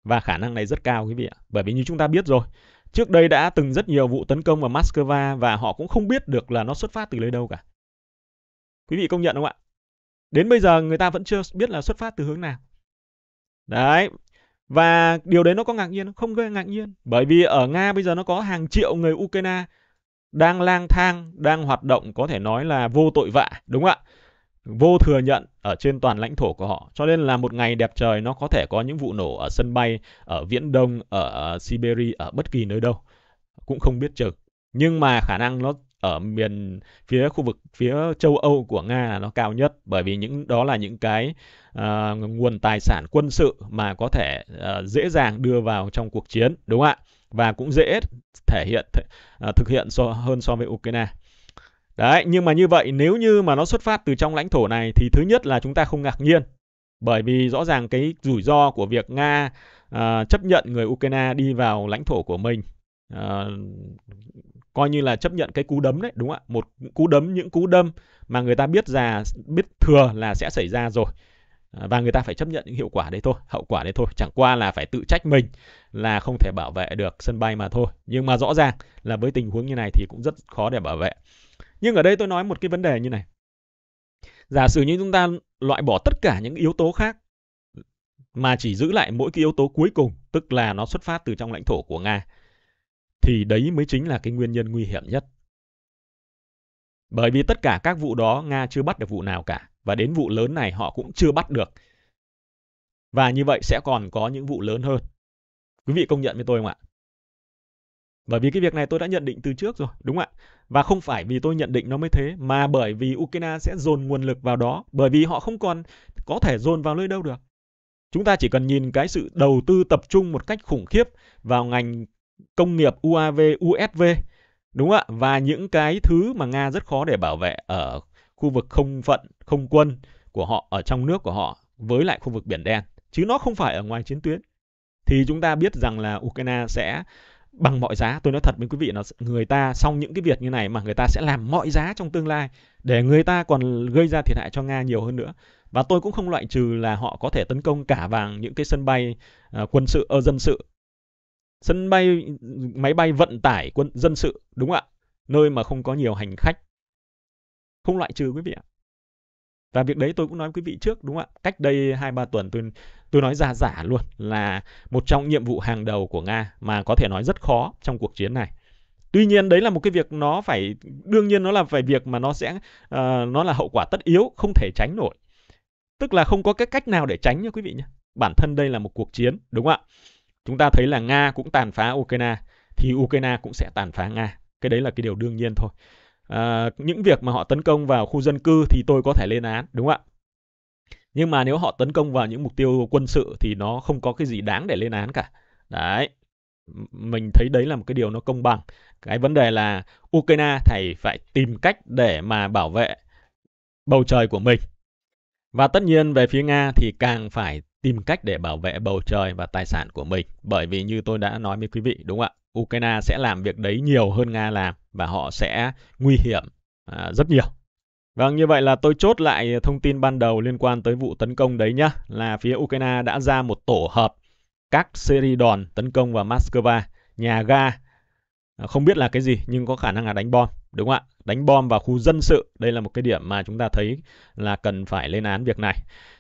Và khả năng này rất cao quý vị ạ, bởi vì như chúng ta biết rồi, trước đây đã từng rất nhiều vụ tấn công vào Moscow và họ cũng không biết được là nó xuất phát từ nơi đâu cả. Quý vị công nhận không ạ? Đến bây giờ người ta vẫn chưa biết là xuất phát từ hướng nào. Đấy, và điều đấy nó có ngạc nhiên không? có ngạc nhiên. Bởi vì ở Nga bây giờ nó có hàng triệu người Ukraine đang lang thang, đang hoạt động có thể nói là vô tội vạ, đúng không ạ? Vô thừa nhận ở trên toàn lãnh thổ của họ. Cho nên là một ngày đẹp trời nó có thể có những vụ nổ ở sân bay, ở Viễn Đông, ở Siberia, ở bất kỳ nơi đâu. Cũng không biết chừng. Nhưng mà khả năng nó ở miền phía khu vực phía châu Âu của Nga là nó cao nhất bởi vì những đó là những cái uh, nguồn tài sản quân sự mà có thể uh, dễ dàng đưa vào trong cuộc chiến đúng không ạ và cũng dễ thể hiện th à, thực hiện so, hơn so với Ukraine. Đấy, nhưng mà như vậy nếu như mà nó xuất phát từ trong lãnh thổ này thì thứ nhất là chúng ta không ngạc nhiên. Bởi vì rõ ràng cái rủi ro của việc Nga uh, chấp nhận người Ukraine đi vào lãnh thổ của mình uh, coi như là chấp nhận cái cú đấm đấy, đúng không ạ? Một cú đấm những cú đâm mà người ta biết ra biết thừa là sẽ xảy ra rồi. Ờ, và người ta phải chấp nhận những hiệu quả đấy thôi, hậu quả đấy thôi. Chẳng qua là phải tự trách mình là không thể bảo vệ được sân bay mà thôi. Nhưng mà rõ ràng là với tình huống như này thì cũng rất khó để bảo vệ. Nhưng ở đây tôi nói một cái vấn đề như này. Giả sử như chúng ta loại bỏ tất cả những yếu tố khác mà chỉ giữ lại mỗi cái yếu tố cuối cùng, tức là nó xuất phát từ trong lãnh thổ của nga, thì đấy mới chính là cái nguyên nhân nguy hiểm nhất. Bởi vì tất cả các vụ đó nga chưa bắt được vụ nào cả và đến vụ lớn này họ cũng chưa bắt được. Và như vậy sẽ còn có những vụ lớn hơn. Quý vị công nhận với tôi không ạ? Bởi vì cái việc này tôi đã nhận định từ trước rồi, đúng không ạ? Và không phải vì tôi nhận định nó mới thế, mà bởi vì Ukraine sẽ dồn nguồn lực vào đó, bởi vì họ không còn có thể dồn vào nơi đâu được. Chúng ta chỉ cần nhìn cái sự đầu tư tập trung một cách khủng khiếp vào ngành công nghiệp UAV, USV, đúng không ạ? Và những cái thứ mà Nga rất khó để bảo vệ ở khu vực không phận, không quân của họ ở trong nước của họ với lại khu vực biển đen, chứ nó không phải ở ngoài chiến tuyến. Thì chúng ta biết rằng là Ukraine sẽ bằng mọi giá tôi nói thật với quý vị là người ta xong những cái việc như này mà người ta sẽ làm mọi giá trong tương lai để người ta còn gây ra thiệt hại cho nga nhiều hơn nữa. Và tôi cũng không loại trừ là họ có thể tấn công cả vào những cái sân bay uh, quân sự ở dân sự. Sân bay máy bay vận tải quân dân sự đúng không ạ? Nơi mà không có nhiều hành khách không loại trừ quý vị ạ. Và việc đấy tôi cũng nói với quý vị trước đúng không ạ? Cách đây hai ba tuần tôi tôi nói ra giả luôn là một trong nhiệm vụ hàng đầu của nga mà có thể nói rất khó trong cuộc chiến này. Tuy nhiên đấy là một cái việc nó phải đương nhiên nó là phải việc mà nó sẽ uh, nó là hậu quả tất yếu không thể tránh nổi. Tức là không có cái cách nào để tránh nha quý vị nhé bản thân đây là một cuộc chiến đúng không ạ? Chúng ta thấy là nga cũng tàn phá ukraine thì ukraine cũng sẽ tàn phá nga. Cái đấy là cái điều đương nhiên thôi à, những việc mà họ tấn công vào khu dân cư thì tôi có thể lên án đúng không ạ? Nhưng mà nếu họ tấn công vào những mục tiêu quân sự thì nó không có cái gì đáng để lên án cả. Đấy mình thấy đấy là một cái điều nó công bằng. Cái vấn đề là Ukraine thầy phải tìm cách để mà bảo vệ bầu trời của mình. Và tất nhiên về phía Nga thì càng phải tìm cách để bảo vệ bầu trời và tài sản của mình. Bởi vì như tôi đã nói với quý vị đúng không ạ? Ukraine sẽ làm việc đấy nhiều hơn Nga làm và họ sẽ nguy hiểm à, rất nhiều Vâng, như vậy là tôi chốt lại thông tin ban đầu liên quan tới vụ tấn công đấy nhá, là phía Ukraine đã ra một tổ hợp các series đòn tấn công vào Moscow, nhà ga, không biết là cái gì nhưng có khả năng là đánh bom, đúng không ạ? Đánh bom vào khu dân sự, đây là một cái điểm mà chúng ta thấy là cần phải lên án việc này.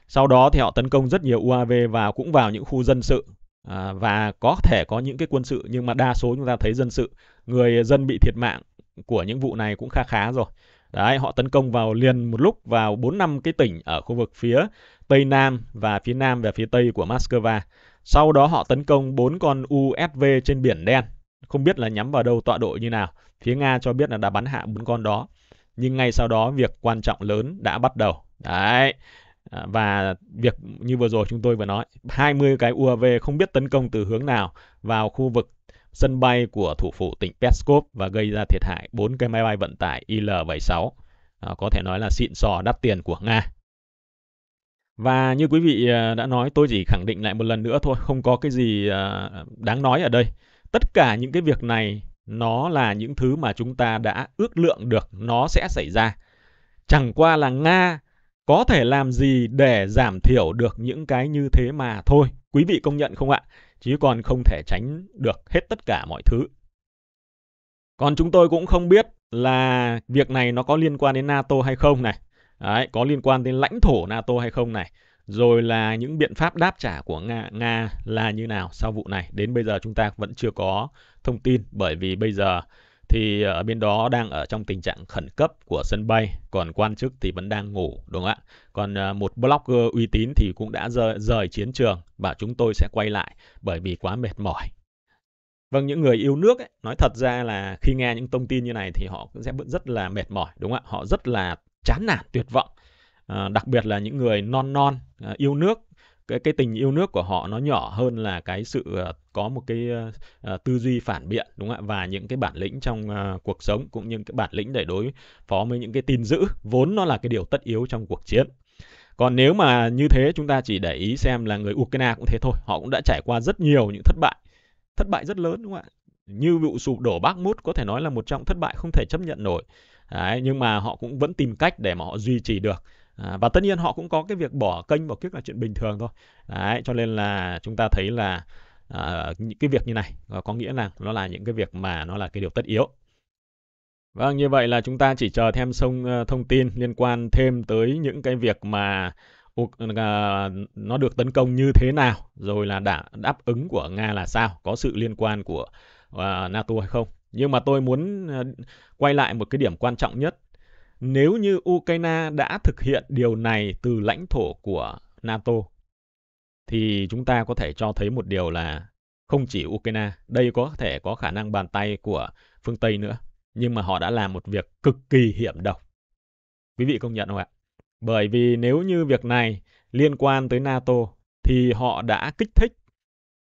Sau đó thì họ tấn công rất nhiều UAV vào cũng vào những khu dân sự à, và có thể có những cái quân sự nhưng mà đa số chúng ta thấy dân sự, người dân bị thiệt mạng của những vụ này cũng khá khá rồi. Đấy, họ tấn công vào liền một lúc vào bốn năm cái tỉnh ở khu vực phía Tây Nam và phía Nam và phía Tây của Moscow. Sau đó họ tấn công bốn con USV trên biển đen. Không biết là nhắm vào đâu tọa độ như nào. Phía Nga cho biết là đã bắn hạ bốn con đó. Nhưng ngay sau đó việc quan trọng lớn đã bắt đầu. Đấy. À, và việc như vừa rồi chúng tôi vừa nói, 20 cái UAV không biết tấn công từ hướng nào vào khu vực sân bay của thủ phủ tỉnh Peskov và gây ra thiệt hại 4 cái máy bay vận tải Il-76, à, có thể nói là xịn sò đắt tiền của Nga. Và như quý vị à, đã nói, tôi chỉ khẳng định lại một lần nữa thôi, không có cái gì à, đáng nói ở đây. Tất cả những cái việc này nó là những thứ mà chúng ta đã ước lượng được nó sẽ xảy ra. Chẳng qua là Nga có thể làm gì để giảm thiểu được những cái như thế mà thôi. Quý vị công nhận không ạ? chứ còn không thể tránh được hết tất cả mọi thứ. Còn chúng tôi cũng không biết là việc này nó có liên quan đến NATO hay không này, Đấy, có liên quan đến lãnh thổ NATO hay không này, rồi là những biện pháp đáp trả của Nga, Nga là như nào sau vụ này. Đến bây giờ chúng ta vẫn chưa có thông tin bởi vì bây giờ thì ở bên đó đang ở trong tình trạng khẩn cấp của sân bay, còn quan chức thì vẫn đang ngủ, đúng không ạ? Còn à, một blogger uy tín thì cũng đã rời, rời chiến trường và chúng tôi sẽ quay lại bởi vì quá mệt mỏi. Vâng, những người yêu nước ấy, nói thật ra là khi nghe những thông tin như này thì họ cũng sẽ rất là mệt mỏi, đúng không ạ? Họ rất là chán nản, tuyệt vọng. À, đặc biệt là những người non non, à, yêu nước, cái cái tình yêu nước của họ nó nhỏ hơn là cái sự uh, có một cái uh, tư duy phản biện đúng không ạ? Và những cái bản lĩnh trong uh, cuộc sống cũng như cái bản lĩnh để đối phó với những cái tin dữ vốn nó là cái điều tất yếu trong cuộc chiến. Còn nếu mà như thế chúng ta chỉ để ý xem là người Ukraine cũng thế thôi họ cũng đã trải qua rất nhiều những thất bại thất bại rất lớn đúng không ạ? Như vụ sụp đổ Bakhmut có thể nói là một trong thất bại không thể chấp nhận nổi. Đấy, nhưng mà họ cũng vẫn tìm cách để mà họ duy trì được. À, và tất nhiên họ cũng có cái việc bỏ kênh bỏ kiếp là chuyện bình thường thôi. Đấy, cho nên là chúng ta thấy là à, những cái việc như này có nghĩa là nó là những cái việc mà nó là cái điều tất yếu. Vâng, như vậy là chúng ta chỉ chờ thêm sông ờ, thông tin liên quan thêm tới những cái việc mà uh, nó được tấn công như thế nào, rồi là đã đáp ứng của Nga là sao, có sự liên quan của uh, NATO hay không. Nhưng mà tôi muốn uh, quay lại một cái điểm quan trọng nhất nếu như Ukraine đã thực hiện điều này từ lãnh thổ của NATO, thì chúng ta có thể cho thấy một điều là không chỉ Ukraine, đây có thể có khả năng bàn tay của phương Tây nữa. Nhưng mà họ đã làm một việc cực kỳ hiểm độc. Quý vị công nhận không ạ? Bởi vì nếu như việc này liên quan tới NATO thì họ đã kích thích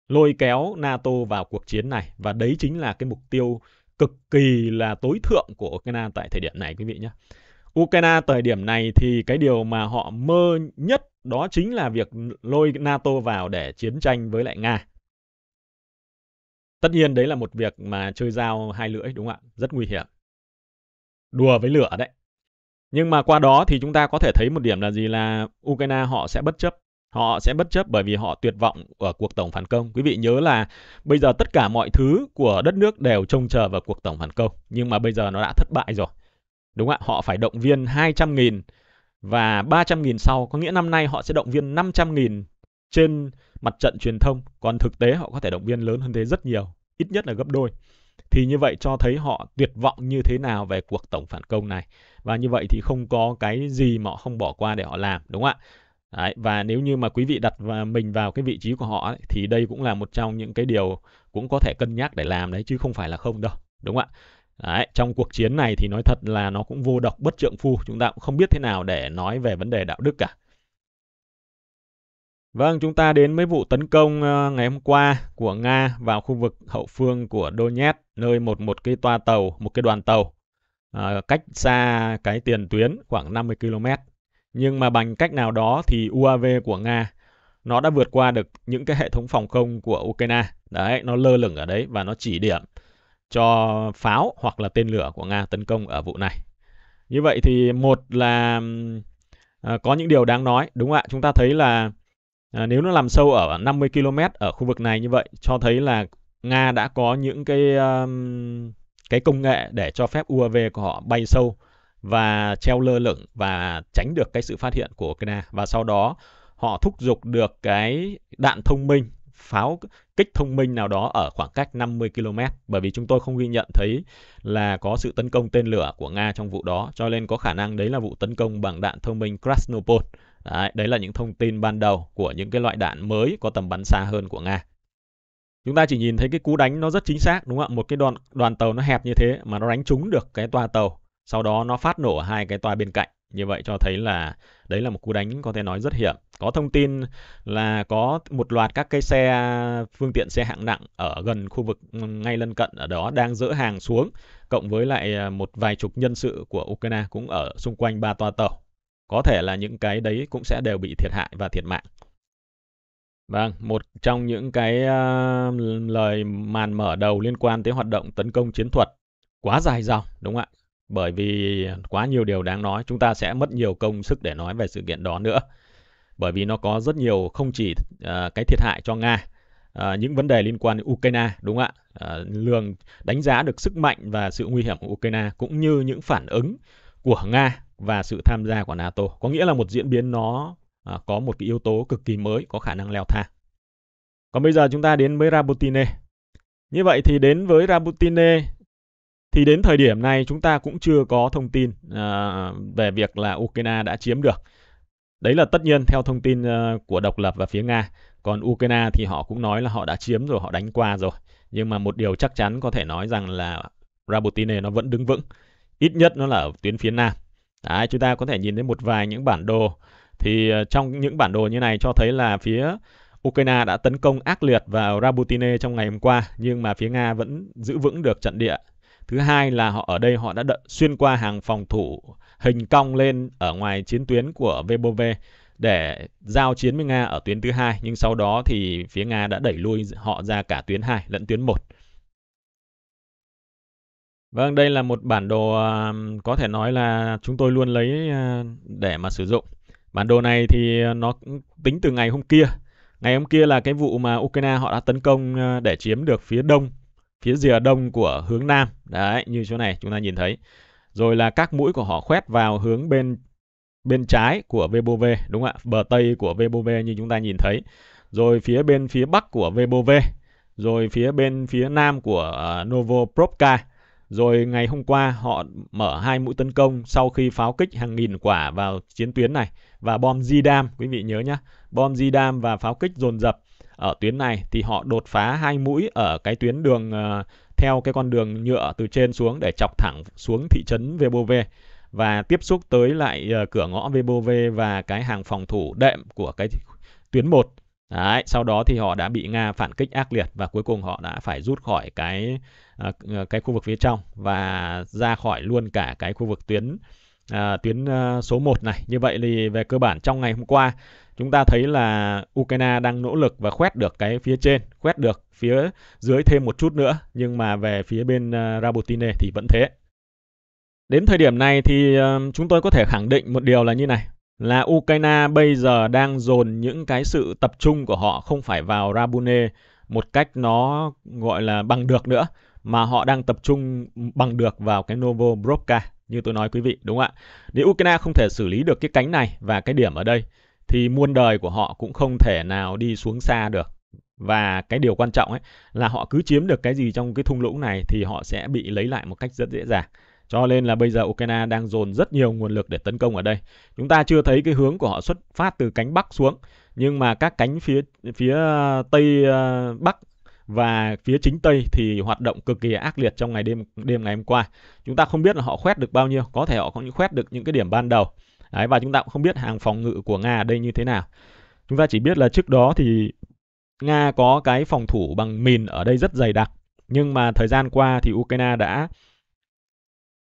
lôi kéo NATO vào cuộc chiến này và đấy chính là cái mục tiêu cực kỳ là tối thượng của Ukraine tại thời điểm này quý vị nhé. Ukraine thời điểm này thì cái điều mà họ mơ nhất đó chính là việc lôi NATO vào để chiến tranh với lại Nga. Tất nhiên đấy là một việc mà chơi dao hai lưỡi đúng không ạ? Rất nguy hiểm. Đùa với lửa đấy. Nhưng mà qua đó thì chúng ta có thể thấy một điểm là gì là Ukraine họ sẽ bất chấp họ sẽ bất chấp bởi vì họ tuyệt vọng ở cuộc tổng phản công. Quý vị nhớ là bây giờ tất cả mọi thứ của đất nước đều trông chờ vào cuộc tổng phản công, nhưng mà bây giờ nó đã thất bại rồi. Đúng không ạ? Họ phải động viên 200.000 và 300.000 sau, có nghĩa năm nay họ sẽ động viên 500.000 trên mặt trận truyền thông, còn thực tế họ có thể động viên lớn hơn thế rất nhiều, ít nhất là gấp đôi. Thì như vậy cho thấy họ tuyệt vọng như thế nào về cuộc tổng phản công này. Và như vậy thì không có cái gì mà họ không bỏ qua để họ làm, đúng không ạ? Đấy, và nếu như mà quý vị đặt và mình vào cái vị trí của họ ấy, thì đây cũng là một trong những cái điều cũng có thể cân nhắc để làm đấy chứ không phải là không đâu đúng không ạ đấy, trong cuộc chiến này thì nói thật là nó cũng vô độc bất trượng phu chúng ta cũng không biết thế nào để nói về vấn đề đạo đức cả. Vâng, chúng ta đến với vụ tấn công ờ, ngày hôm qua của Nga vào khu vực hậu phương của Donetsk, nơi một một cái toa tàu, một cái đoàn tàu à, cách xa cái tiền tuyến khoảng 50 km nhưng mà bằng cách nào đó thì UAV của Nga nó đã vượt qua được những cái hệ thống phòng không của Ukraine. Đấy, nó lơ lửng ở đấy và nó chỉ điểm cho pháo hoặc là tên lửa của Nga tấn công ở vụ này. Như vậy thì một là à, có những điều đáng nói, đúng không ạ? Chúng ta thấy là à, nếu nó làm sâu ở 50 km ở khu vực này như vậy cho thấy là Nga đã có những cái um, cái công nghệ để cho phép UAV của họ bay sâu và treo lơ lửng và tránh được cái sự phát hiện của Ukraine và sau đó họ thúc giục được cái đạn thông minh pháo kích thông minh nào đó ở khoảng cách 50 km bởi vì chúng tôi không ghi nhận thấy là có sự tấn công tên lửa của Nga trong vụ đó cho nên có khả năng đấy là vụ tấn công bằng đạn thông minh Krasnopol. Đấy, đấy là những thông tin ban đầu của những cái loại đạn mới có tầm bắn xa hơn của Nga. Chúng ta chỉ nhìn thấy cái cú đánh nó rất chính xác đúng không ạ? Một cái đoàn đoàn tàu nó hẹp như thế mà nó đánh trúng được cái toa tàu sau đó nó phát nổ hai cái toa bên cạnh như vậy cho thấy là đấy là một cú đánh có thể nói rất hiểm. Có thông tin là có một loạt các cái xe phương tiện xe hạng nặng ở gần khu vực ừ, ngay lân cận ở đó đang dỡ hàng xuống cộng với lại à, một vài chục nhân sự của Ukraine cũng ở xung quanh ba toa tàu. Có thể là những cái đấy cũng sẽ đều bị thiệt hại và thiệt mạng. Vâng, một trong những cái uh, lời màn mở đầu liên quan tới hoạt động tấn công chiến thuật quá dài dòng, đúng không ạ? Bởi vì quá nhiều điều đáng nói chúng ta sẽ mất nhiều công sức để nói về sự kiện đó nữa. Bởi vì nó có rất nhiều không chỉ uh, cái thiệt hại cho nga uh, những vấn đề liên quan đến ukraine đúng không ạ? Uh, lường đánh giá được sức mạnh và sự nguy hiểm của ukraine cũng như những phản ứng của nga và sự tham gia của nato. Có nghĩa là một diễn biến nó uh, có một cái yếu tố cực kỳ mới có khả năng leo thang. Còn bây giờ chúng ta đến với Rabotine. như vậy thì đến với Rabotine thì đến thời điểm này chúng ta cũng chưa có thông tin uh, về việc là Ukraine đã chiếm được. Đấy là tất nhiên theo thông tin uh, của độc lập và phía Nga. Còn Ukraine thì họ cũng nói là họ đã chiếm rồi, họ đánh qua rồi. Nhưng mà một điều chắc chắn có thể nói rằng là Rabotine nó vẫn đứng vững. Ít nhất nó là ở tuyến phía Nam. Đấy, chúng ta có thể nhìn thấy một vài những bản đồ. Thì uh, trong những bản đồ như này cho thấy là phía Ukraine đã tấn công ác liệt vào Rabotine trong ngày hôm qua. Nhưng mà phía Nga vẫn giữ vững được trận địa Thứ hai là họ ở đây họ đã đợi, xuyên qua hàng phòng thủ hình cong lên ở ngoài chiến tuyến của VBV để giao chiến với Nga ở tuyến thứ hai nhưng sau đó thì phía Nga đã đẩy lui họ ra cả tuyến 2 lẫn tuyến 1. Vâng, đây là một bản đồ có thể nói là chúng tôi luôn lấy ờ, để mà sử dụng. Bản đồ này thì ờ, nó tính từ ngày hôm kia. Ngày hôm kia là cái vụ mà Ukraine họ đã tấn công ờ, để chiếm được phía đông phía rìa đông của hướng nam. Đấy như chỗ này chúng ta nhìn thấy. Rồi là các mũi của họ khoét vào hướng bên bên trái của Vbov đúng không ạ? Bờ tây của Vbov như chúng ta nhìn thấy. Rồi phía bên phía bắc của Vbov rồi phía bên phía nam của uh, Novoprovka. Rồi ngày hôm qua họ mở hai mũi tấn công sau khi pháo kích hàng nghìn quả vào chiến tuyến này. Và bom Zidam quý vị nhớ nhá. Bom Zidam và pháo kích dồn dập ở tuyến này thì họ đột phá hai mũi ở cái tuyến đường uh, theo cái con đường nhựa từ trên xuống để chọc thẳng xuống thị trấn Vbov và tiếp xúc tới lại uh, cửa ngõ Vbov và cái hàng phòng thủ đệm của cái tuyến 1 Đấy, sau đó thì họ đã bị Nga phản kích ác liệt và cuối cùng họ đã phải rút khỏi cái uh, cái khu vực phía trong và ra khỏi luôn cả cái khu vực tuyến uh, tuyến uh, số 1 này. Như vậy thì về cơ bản trong ngày hôm qua chúng ta thấy là Ukraine đang nỗ lực và khoét được cái phía trên, khoét được phía dưới thêm một chút nữa nhưng mà về phía bên uh, Rabotine thì vẫn thế. Đến thời điểm này thì uh, chúng tôi có thể khẳng định một điều là như này, là Ukraine bây giờ đang dồn những cái sự tập trung của họ không phải vào Rabune một cách nó gọi là bằng được nữa mà họ đang tập trung bằng được vào cái Novobrovka như tôi nói quý vị đúng không ạ? Nếu Ukraine không thể xử lý được cái cánh này và cái điểm ở đây thì muôn đời của họ cũng không thể nào đi xuống xa được. Và cái điều quan trọng ấy là họ cứ chiếm được cái gì trong cái thung lũng này thì họ sẽ bị lấy lại một cách rất dễ dàng. Cho nên là bây giờ Ukraine đang dồn rất nhiều nguồn lực để tấn công ở đây. Chúng ta chưa thấy cái hướng của họ xuất phát từ cánh bắc xuống, nhưng mà các cánh phía phía ờ, tây ờ, bắc và phía chính tây thì hoạt động cực kỳ ác liệt trong ngày đêm đêm ngày hôm qua. Chúng ta không biết là họ khoét được bao nhiêu, có thể họ cũng khoét được những cái điểm ban đầu. Đấy, và chúng ta cũng không biết hàng phòng ngự của Nga ở đây như thế nào. Chúng ta chỉ biết là trước đó thì Nga có cái phòng thủ bằng mìn ở đây rất dày đặc. Nhưng mà thời gian qua thì Ukraine đã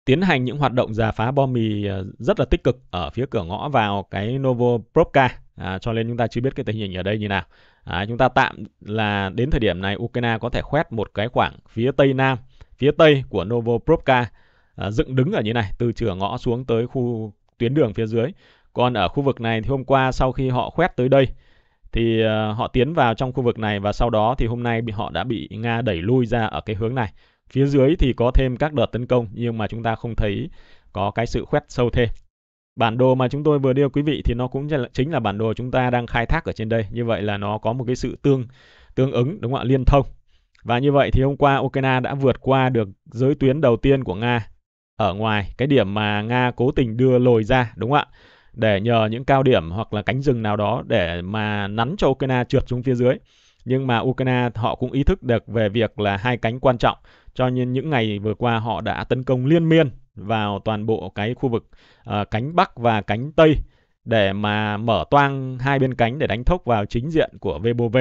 tiến hành những hoạt động giả phá bom mì ờ, rất là tích cực ở phía cửa ngõ vào cái Novoprovka à, cho nên chúng ta chưa biết cái tình hình ở đây như nào à, chúng ta tạm là đến thời điểm này Ukraine có thể khoét một cái khoảng phía tây nam phía tây của Novoprovka à, dựng đứng ở như này từ cửa ngõ xuống tới khu tuyến đường phía dưới còn ở khu vực này thì hôm qua sau khi họ khoét tới đây, thì ờ, họ tiến vào trong khu vực này và sau đó thì hôm nay họ đã bị Nga đẩy lui ra ở cái hướng này Phía dưới thì có thêm các đợt tấn công nhưng mà chúng ta không thấy có cái sự khoét sâu thêm. Bản đồ mà chúng tôi vừa đưa quý vị thì nó cũng chính là bản đồ chúng ta đang khai thác ở trên đây. Như vậy là nó có một cái sự tương tương ứng, đúng không ạ? Liên thông. Và như vậy thì hôm qua Ukraine đã vượt qua được giới tuyến đầu tiên của Nga ở ngoài cái điểm mà Nga cố tình đưa lồi ra đúng không ạ? Để nhờ những cao điểm hoặc là cánh rừng nào đó để mà nắn cho Ukraine trượt xuống phía dưới. Nhưng mà Ukraine họ cũng ý thức được về việc là hai cánh quan trọng cho nên những ngày vừa qua họ đã tấn công liên miên vào toàn bộ cái khu vực uh, cánh Bắc và cánh Tây để mà mở toang hai bên cánh để đánh thốc vào chính diện của VBOV.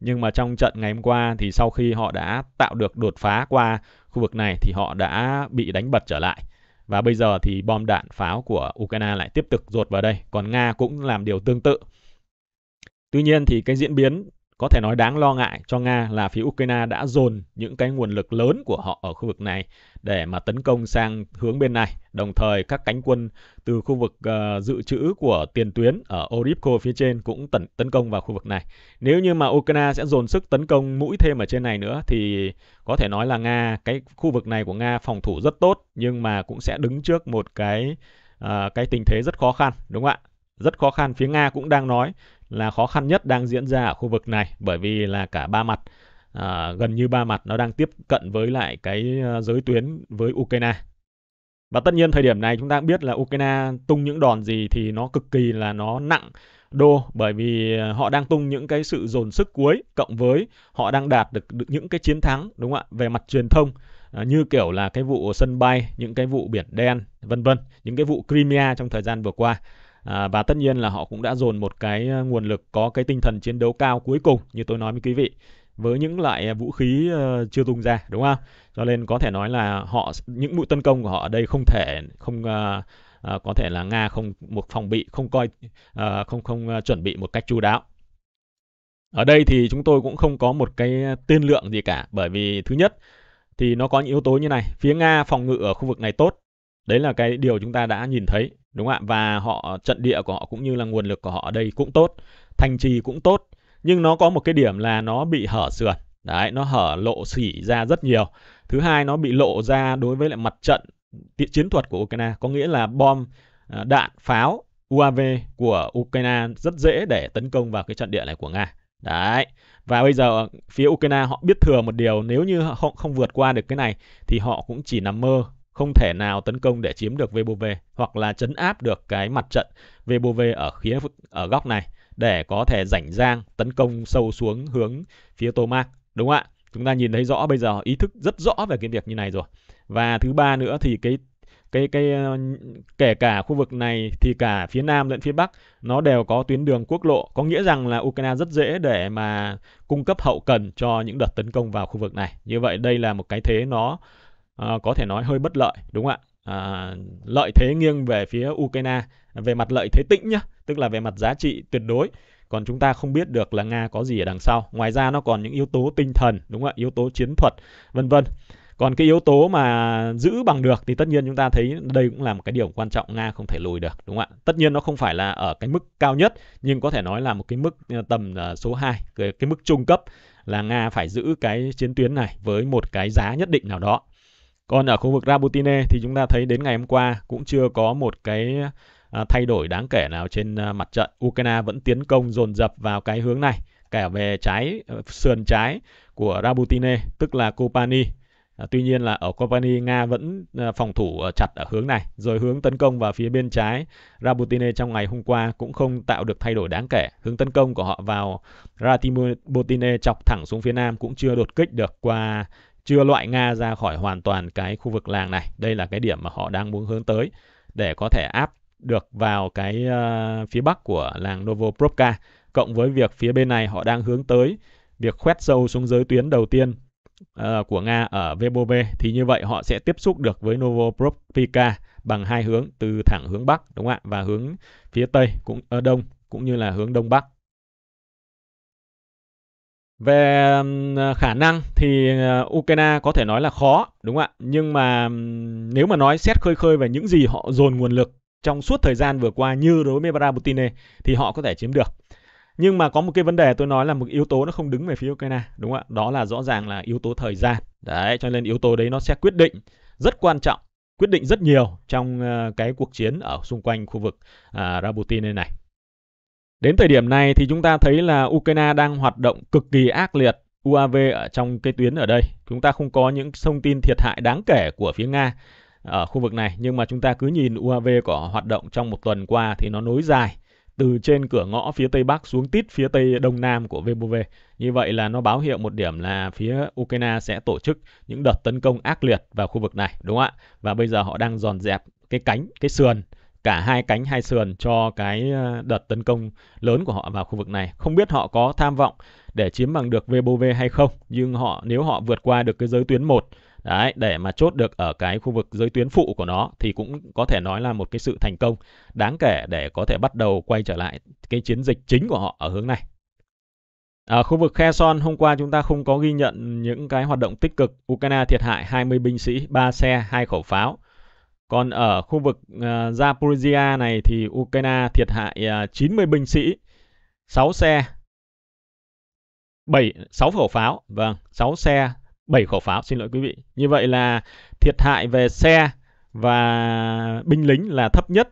Nhưng mà trong trận ngày hôm qua thì sau khi họ đã tạo được đột phá qua khu vực này thì họ đã bị đánh bật trở lại. Và bây giờ thì bom đạn pháo của Ukraine lại tiếp tục dột vào đây. Còn Nga cũng làm điều tương tự. Tuy nhiên thì cái diễn biến có thể nói đáng lo ngại cho Nga là phía Ukraine đã dồn những cái nguồn lực lớn của họ ở khu vực này để mà tấn công sang hướng bên này. Đồng thời các cánh quân từ khu vực uh, dự trữ của tiền tuyến ở Oripko phía trên cũng tấn, tấn công vào khu vực này. Nếu như mà Ukraine sẽ dồn sức tấn công mũi thêm ở trên này nữa thì có thể nói là Nga cái khu vực này của Nga phòng thủ rất tốt nhưng mà cũng sẽ đứng trước một cái uh, cái tình thế rất khó khăn đúng không ạ? Rất khó khăn phía Nga cũng đang nói là khó khăn nhất đang diễn ra ở khu vực này bởi vì là cả ba mặt à, gần như ba mặt nó đang tiếp cận với lại cái ờ, giới tuyến với Ukraine. Và tất nhiên thời điểm này chúng ta biết là Ukraine tung những đòn gì thì nó cực kỳ là nó nặng đô bởi vì ờ, họ đang tung những cái sự dồn sức cuối cộng với họ đang đạt được, được những cái chiến thắng đúng không ạ về mặt truyền thông à, như kiểu là cái vụ sân bay những cái vụ biển đen vân vân những cái vụ Crimea trong thời gian vừa qua À, và tất nhiên là họ cũng đã dồn một cái à, nguồn lực có cái tinh thần chiến đấu cao cuối cùng như tôi nói với quý vị với những loại à, vũ khí uh, chưa tung ra đúng không? Cho nên có thể nói là họ những mũi tấn công của họ ở đây không thể không uh, uh, có thể là Nga không một phòng bị không coi uh, không không uh, chuẩn bị một cách chu đáo. Ở đây thì chúng tôi cũng không có một cái tiên lượng gì cả bởi vì thứ nhất thì nó có những yếu tố như này, phía Nga phòng ngự ở khu vực này tốt. Đấy là cái điều chúng ta đã nhìn thấy, đúng không ạ? Và họ, trận địa của họ cũng như là nguồn lực của họ ở đây cũng tốt, thành trì cũng tốt. Nhưng nó có một cái điểm là nó bị hở sườn. Đấy, nó hở lộ xỉ ra rất nhiều. Thứ hai, nó bị lộ ra đối với lại mặt trận chiến thuật của Ukraine. Có nghĩa là bom à, đạn, pháo UAV của Ukraine rất dễ để tấn công vào cái trận địa này của Nga. Đấy, và bây giờ phía Ukraine họ biết thừa một điều, nếu như họ không vượt qua được cái này thì họ cũng chỉ nằm mơ không thể nào tấn công để chiếm được VBV hoặc là chấn áp được cái mặt trận VBV ở phía ở góc này để có thể rảnh rang tấn công sâu xuống hướng phía Tomac, đúng không ạ? Chúng ta nhìn thấy rõ bây giờ ý thức rất rõ về cái việc như này rồi. Và thứ ba nữa thì cái cái cái ờ, kể cả khu vực này thì cả phía nam lẫn phía bắc, nó đều có tuyến đường quốc lộ có nghĩa rằng là Ukraine rất dễ để mà cung cấp hậu cần cho những đợt tấn công vào khu vực này như vậy đây là một cái thế nó Ờ, có thể nói hơi bất lợi đúng không ạ? À, lợi thế nghiêng về phía Ukraine về mặt lợi thế tĩnh nhá tức là về mặt giá trị tuyệt đối. Còn chúng ta không biết được là Nga có gì ở đằng sau. Ngoài ra nó còn những yếu tố tinh thần đúng không ạ? Yếu tố chiến thuật vân vân. Còn cái yếu tố mà giữ bằng được thì tất nhiên chúng ta thấy đây cũng là một cái điều quan trọng nga không thể lùi được đúng không ạ? Tất nhiên nó không phải là ở cái mức cao nhất nhưng có thể nói là một cái mức ờ, tầm ờ, số 2 cái, cái mức trung cấp là nga phải giữ cái chiến tuyến này với một cái giá nhất định nào đó còn ở khu vực Rabutine thì chúng ta thấy đến ngày hôm qua cũng chưa có một cái à, thay đổi đáng kể nào trên à, mặt trận. Ukraine vẫn tiến công dồn dập vào cái hướng này, cả về trái ờ, sườn trái của Rabutine, tức là Kopani À, tuy nhiên là ở Kopani Nga vẫn à, phòng thủ chặt ở hướng này, rồi hướng tấn công vào phía bên trái Rabutine trong ngày hôm qua cũng không tạo được thay đổi đáng kể. Hướng tấn công của họ vào Ratibotine chọc thẳng xuống phía nam cũng chưa đột kích được qua chưa loại Nga ra khỏi hoàn toàn cái khu vực làng này. Đây là cái điểm mà họ đang muốn hướng tới để có thể áp được vào cái uh, phía bắc của làng Novoprovka cộng với việc phía bên này họ đang hướng tới việc khoét sâu xuống giới tuyến đầu tiên uh, của Nga ở Vebove thì như vậy họ sẽ tiếp xúc được với Novopropka bằng hai hướng từ thẳng hướng bắc đúng không ạ và hướng phía tây cũng ở đông cũng như là hướng đông bắc. Về khả năng thì ờ, Ukraine có thể nói là khó đúng không ạ? Nhưng mà nếu mà nói xét khơi khơi về những gì họ dồn nguồn lực trong suốt thời gian vừa qua như đối với Brabutine thì họ có thể chiếm được. Nhưng mà có một cái vấn đề tôi nói là một yếu tố nó không đứng về phía Ukraine đúng không ạ? Đó là rõ ràng là yếu tố thời gian. Đấy cho nên yếu tố đấy nó sẽ quyết định rất quan trọng quyết định rất nhiều trong ờ, cái cuộc chiến ở xung quanh khu vực à, uh, Rabutine này đến thời điểm này thì chúng ta thấy là Ukraine đang hoạt động cực kỳ ác liệt UAV ở trong cái tuyến ở đây chúng ta không có những thông tin thiệt hại đáng kể của phía Nga ở khu vực này nhưng mà chúng ta cứ nhìn UAV của hoạt động trong một tuần qua thì nó nối dài từ trên cửa ngõ phía tây bắc xuống tít phía tây đông nam của VBV Như vậy là nó báo hiệu một điểm là phía Ukraine sẽ tổ chức những đợt tấn công ác liệt vào khu vực này, đúng không ạ? Và bây giờ họ đang dọn dẹp cái cánh, cái sườn cả hai cánh hai sườn cho cái ờ, đợt tấn công lớn của họ vào khu vực này. Không biết họ có tham vọng để chiếm bằng được VBOV hay không, nhưng họ nếu họ vượt qua được cái giới tuyến 1 Đấy, để mà chốt được ở cái khu vực giới tuyến phụ của nó thì cũng có thể nói là một cái sự thành công đáng kể để có thể bắt đầu quay trở lại cái chiến dịch chính của họ ở hướng này. Ở khu vực Kherson hôm qua chúng ta không có ghi nhận những cái hoạt động tích cực. Ukraine thiệt hại 20 binh sĩ, 3 xe, 2 khẩu pháo. Còn ở khu vực uh, Zaporizhia này thì Ukraine thiệt hại ờ, uh, 90 binh sĩ, 6 xe, 7 6 khẩu pháo, vâng, 6 xe, 7 khẩu pháo xin lỗi quý vị. Như vậy là thiệt hại về xe và binh lính là thấp nhất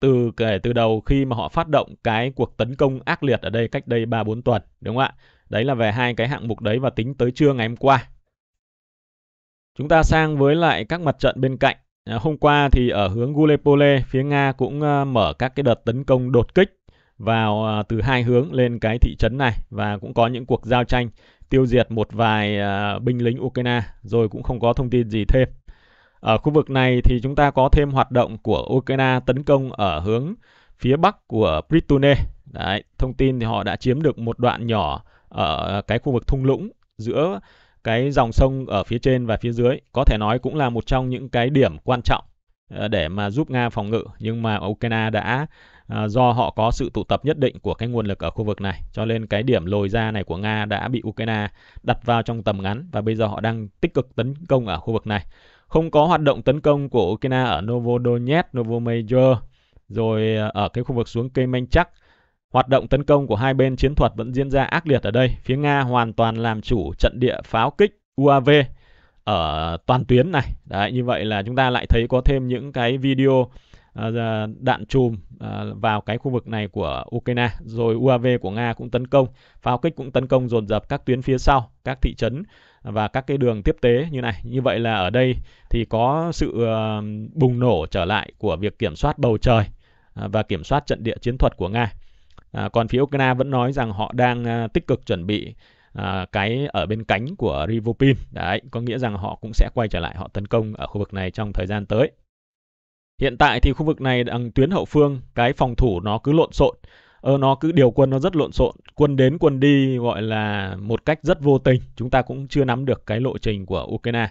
từ kể từ đầu khi mà họ phát động cái cuộc tấn công ác liệt ở đây cách đây 3 4 tuần, đúng không ạ? Đấy là về hai cái hạng mục đấy và tính tới trưa ngày hôm qua. Chúng ta sang với lại các mặt trận bên cạnh. Ờ, hôm qua thì ở hướng Gulepole, phía Nga cũng ờ, mở các cái đợt tấn công đột kích vào ờ, từ hai hướng lên cái thị trấn này và cũng có những cuộc giao tranh tiêu diệt một vài binh lính Ukraine rồi cũng không có thông tin gì thêm. Ở khu vực này thì chúng ta có thêm hoạt động của Ukraine tấn công ở hướng phía bắc của Pritune. Đấy, thông tin thì họ đã chiếm được một đoạn nhỏ ở cái khu vực thung lũng giữa cái dòng sông ở phía trên và phía dưới. Có thể nói cũng là một trong những cái điểm quan trọng ờ, để mà giúp Nga phòng ngự nhưng mà Ukraine đã ờ, do họ có sự tụ tập nhất định của cái nguồn lực ở khu vực này cho nên cái điểm lồi ra này của Nga đã bị Ukraine đặt vào trong tầm ngắn và bây giờ họ đang tích cực tấn công ở khu vực này không có hoạt động tấn công của Ukraine ở Novodonetsk, Novomajor rồi ờ, ở cái khu vực xuống cây Menchak Hoạt động tấn công của hai bên chiến thuật vẫn diễn ra ác liệt ở đây. Phía Nga hoàn toàn làm chủ trận địa pháo kích UAV ở toàn tuyến này. Đấy, như vậy là chúng ta lại thấy có thêm những cái video à, đạn chùm à, vào cái khu vực này của Ukraine rồi UAV của Nga cũng tấn công pháo kích cũng tấn công dồn dập các tuyến phía sau các thị trấn và các cái đường tiếp tế như này như vậy là ở đây thì có sự à, bùng nổ trở lại của việc kiểm soát bầu trời và kiểm soát trận địa chiến thuật của Nga à, còn phía Ukraine vẫn nói rằng họ đang à, tích cực chuẩn bị à, cái ở bên cánh của Rivopin đấy có nghĩa rằng họ cũng sẽ quay trở lại họ tấn công ở khu vực này trong thời gian tới Hiện tại thì khu vực này đằng tuyến hậu phương, cái phòng thủ nó cứ lộn xộn. Ờ, nó cứ điều quân nó rất lộn xộn. Quân đến quân đi gọi là một cách rất vô tình. Chúng ta cũng chưa nắm được cái lộ trình của Ukraine.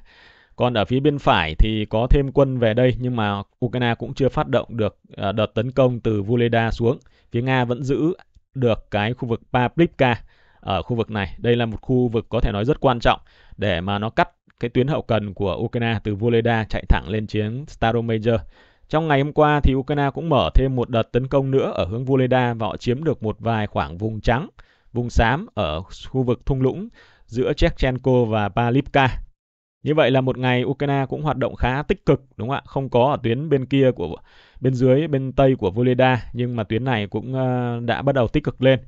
Còn ở phía bên phải thì có thêm quân về đây nhưng mà Ukraine cũng chưa phát động được à, đợt tấn công từ Vuleda xuống. Phía Nga vẫn giữ được cái khu vực Paprika ở khu vực này. Đây là một khu vực có thể nói rất quan trọng để mà nó cắt cái tuyến hậu cần của Ukraine từ Voleda chạy thẳng lên chiến Staromajor. Trong ngày hôm qua thì Ukraine cũng mở thêm một đợt tấn công nữa ở hướng Voleda và họ chiếm được một vài khoảng vùng trắng, vùng xám ở khu vực thung lũng giữa Chechenko và Palivka. Như vậy là một ngày Ukraine cũng hoạt động khá tích cực đúng không ạ? Không có ở tuyến bên kia của bên dưới bên tây của Voleda nhưng mà tuyến này cũng uh, đã bắt đầu tích cực lên.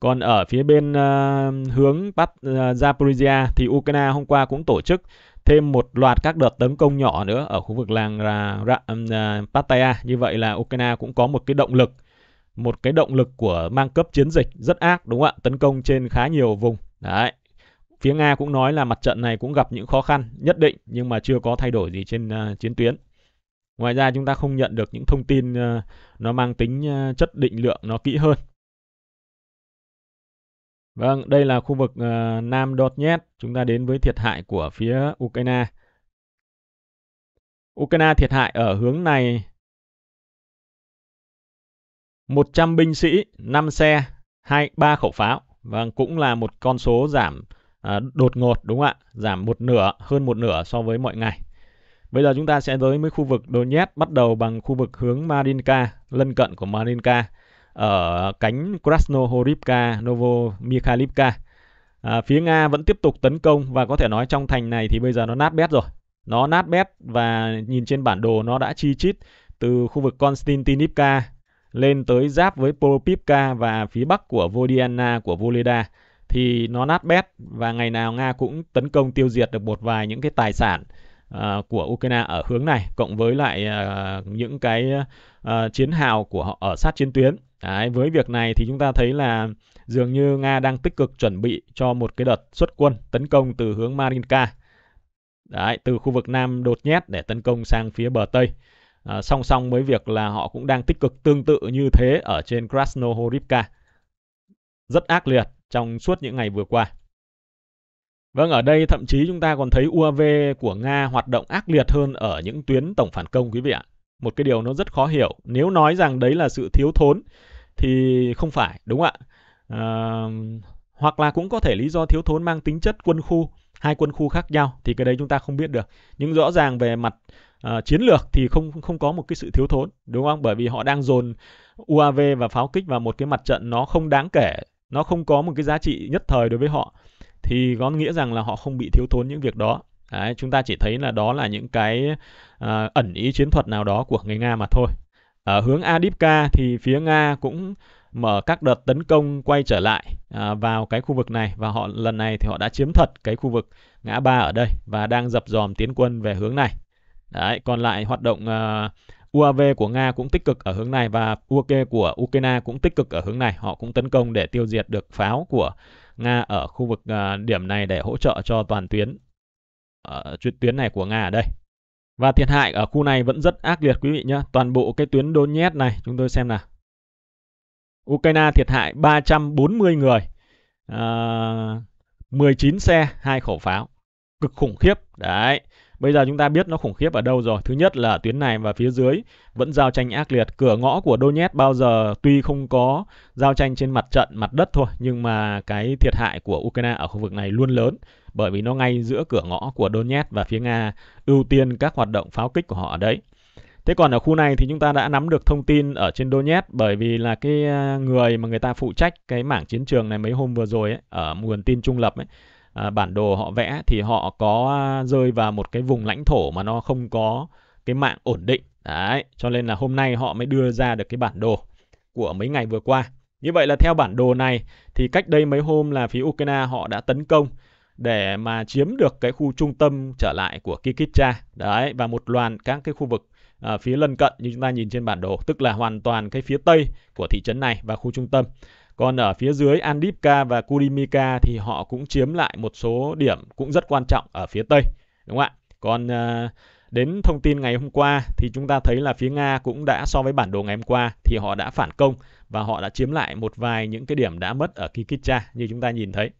Còn ở phía bên uh, hướng Bắc uh, Zaporizhia thì Ukraine hôm qua cũng tổ chức thêm một loạt các đợt tấn công nhỏ nữa ở khu vực làng uh, Pattaya Như vậy là Ukraine cũng có một cái động lực, một cái động lực của mang cấp chiến dịch rất ác đúng không ạ? Tấn công trên khá nhiều vùng. Đấy. Phía Nga cũng nói là mặt trận này cũng gặp những khó khăn nhất định nhưng mà chưa có thay đổi gì trên uh, chiến tuyến. Ngoài ra chúng ta không nhận được những thông tin uh, nó mang tính uh, chất định lượng nó kỹ hơn. Vâng, đây là khu vực uh, Nam Donetsk. Chúng ta đến với thiệt hại của phía Ukraine. Ukraine thiệt hại ở hướng này 100 binh sĩ, 5 xe, 2 3 khẩu pháo. Vâng, cũng là một con số giảm à, đột ngột đúng không ạ? Giảm một nửa, hơn một nửa so với mọi ngày. Bây giờ chúng ta sẽ tới với khu vực Donetsk, bắt đầu bằng khu vực hướng Marinka, lân cận của Marinka ở cánh Krasnohorivka, Novomikhailivka. À, phía Nga vẫn tiếp tục tấn công và có thể nói trong thành này thì bây giờ nó nát bét rồi. Nó nát bét và nhìn trên bản đồ nó đã chi chít từ khu vực Konstantinivka lên tới giáp với Polopivka và phía bắc của Vodiana của Voleda thì nó nát bét và ngày nào Nga cũng tấn công tiêu diệt được một vài những cái tài sản uh, của Ukraine ở hướng này cộng với lại uh, những cái uh, chiến hào của họ ở sát chiến tuyến Đấy, với việc này thì chúng ta thấy là dường như Nga đang tích cực chuẩn bị cho một cái đợt xuất quân tấn công từ hướng Marinka. Đấy, từ khu vực Nam đột nhét để tấn công sang phía bờ Tây. À, song song với việc là họ cũng đang tích cực tương tự như thế ở trên Krasnohorivka. Rất ác liệt trong suốt những ngày vừa qua. Vâng, ở đây thậm chí chúng ta còn thấy UAV của Nga hoạt động ác liệt hơn ở những tuyến tổng phản công quý vị ạ. Một cái điều nó rất khó hiểu. Nếu nói rằng đấy là sự thiếu thốn thì không phải đúng không ạ à, hoặc là cũng có thể lý do thiếu thốn mang tính chất quân khu hai quân khu khác nhau thì cái đấy chúng ta không biết được nhưng rõ ràng về mặt uh, chiến lược thì không không có một cái sự thiếu thốn đúng không bởi vì họ đang dồn UAV và pháo kích vào một cái mặt trận nó không đáng kể nó không có một cái giá trị nhất thời đối với họ. Thì có nghĩa rằng là họ không bị thiếu thốn những việc đó. Đấy, chúng ta chỉ thấy là đó là những cái uh, ẩn ý chiến thuật nào đó của người Nga mà thôi. Ở hướng Adipka thì phía Nga cũng mở các đợt tấn công quay trở lại à, vào cái khu vực này. Và họ lần này thì họ đã chiếm thật cái khu vực ngã ba ở đây và đang dập dòm tiến quân về hướng này. Đấy, còn lại hoạt động uh, à, UAV của Nga cũng tích cực ở hướng này và UAK của Ukraine cũng tích cực ở hướng này. Họ cũng tấn công để tiêu diệt được pháo của Nga ở khu vực uh, điểm này để hỗ trợ cho toàn tuyến à, ở uh, tuyến này của Nga ở đây. Và thiệt hại ở khu này vẫn rất ác liệt quý vị nhé. Toàn bộ cái tuyến Donetsk này chúng tôi xem nào. Ukraine thiệt hại 340 người, à, 19 xe, hai khẩu pháo. Cực khủng khiếp. Đấy. Bây giờ chúng ta biết nó khủng khiếp ở đâu rồi. Thứ nhất là tuyến này và phía dưới vẫn giao tranh ác liệt. Cửa ngõ của Donetsk bao giờ tuy không có giao tranh trên mặt trận, mặt đất thôi, nhưng mà cái thiệt hại của Ukraine ở khu vực này luôn lớn bởi vì nó ngay giữa cửa ngõ của Donetsk và phía Nga ưu tiên các hoạt động pháo kích của họ ở đấy. Thế còn ở khu này thì chúng ta đã nắm được thông tin ở trên Donetsk bởi vì là cái à, người mà người ta phụ trách cái mảng chiến trường này mấy hôm vừa rồi ấy, ở nguồn tin trung lập ấy, à, bản đồ họ vẽ thì họ có à, rơi vào một cái vùng lãnh thổ mà nó không có cái mạng ổn định. Đấy, cho nên là hôm nay họ mới đưa ra được cái bản đồ của mấy ngày vừa qua. Như vậy là theo bản đồ này thì cách đây mấy hôm là phía Ukraine họ đã tấn công để mà chiếm được cái khu trung tâm trở lại của Kikitcha đấy và một loạt các cái khu vực à, phía lân cận như chúng ta nhìn trên bản đồ tức là hoàn toàn cái phía tây của thị trấn này và khu trung tâm còn ở phía dưới Andipka và Kurimika thì họ cũng chiếm lại một số điểm cũng rất quan trọng ở phía tây đúng không ạ còn à, Đến thông tin ngày hôm qua thì chúng ta thấy là phía Nga cũng đã so với bản đồ ngày hôm qua thì họ đã phản công và họ đã chiếm lại một vài những cái điểm đã mất ở Kikitcha như chúng ta nhìn thấy.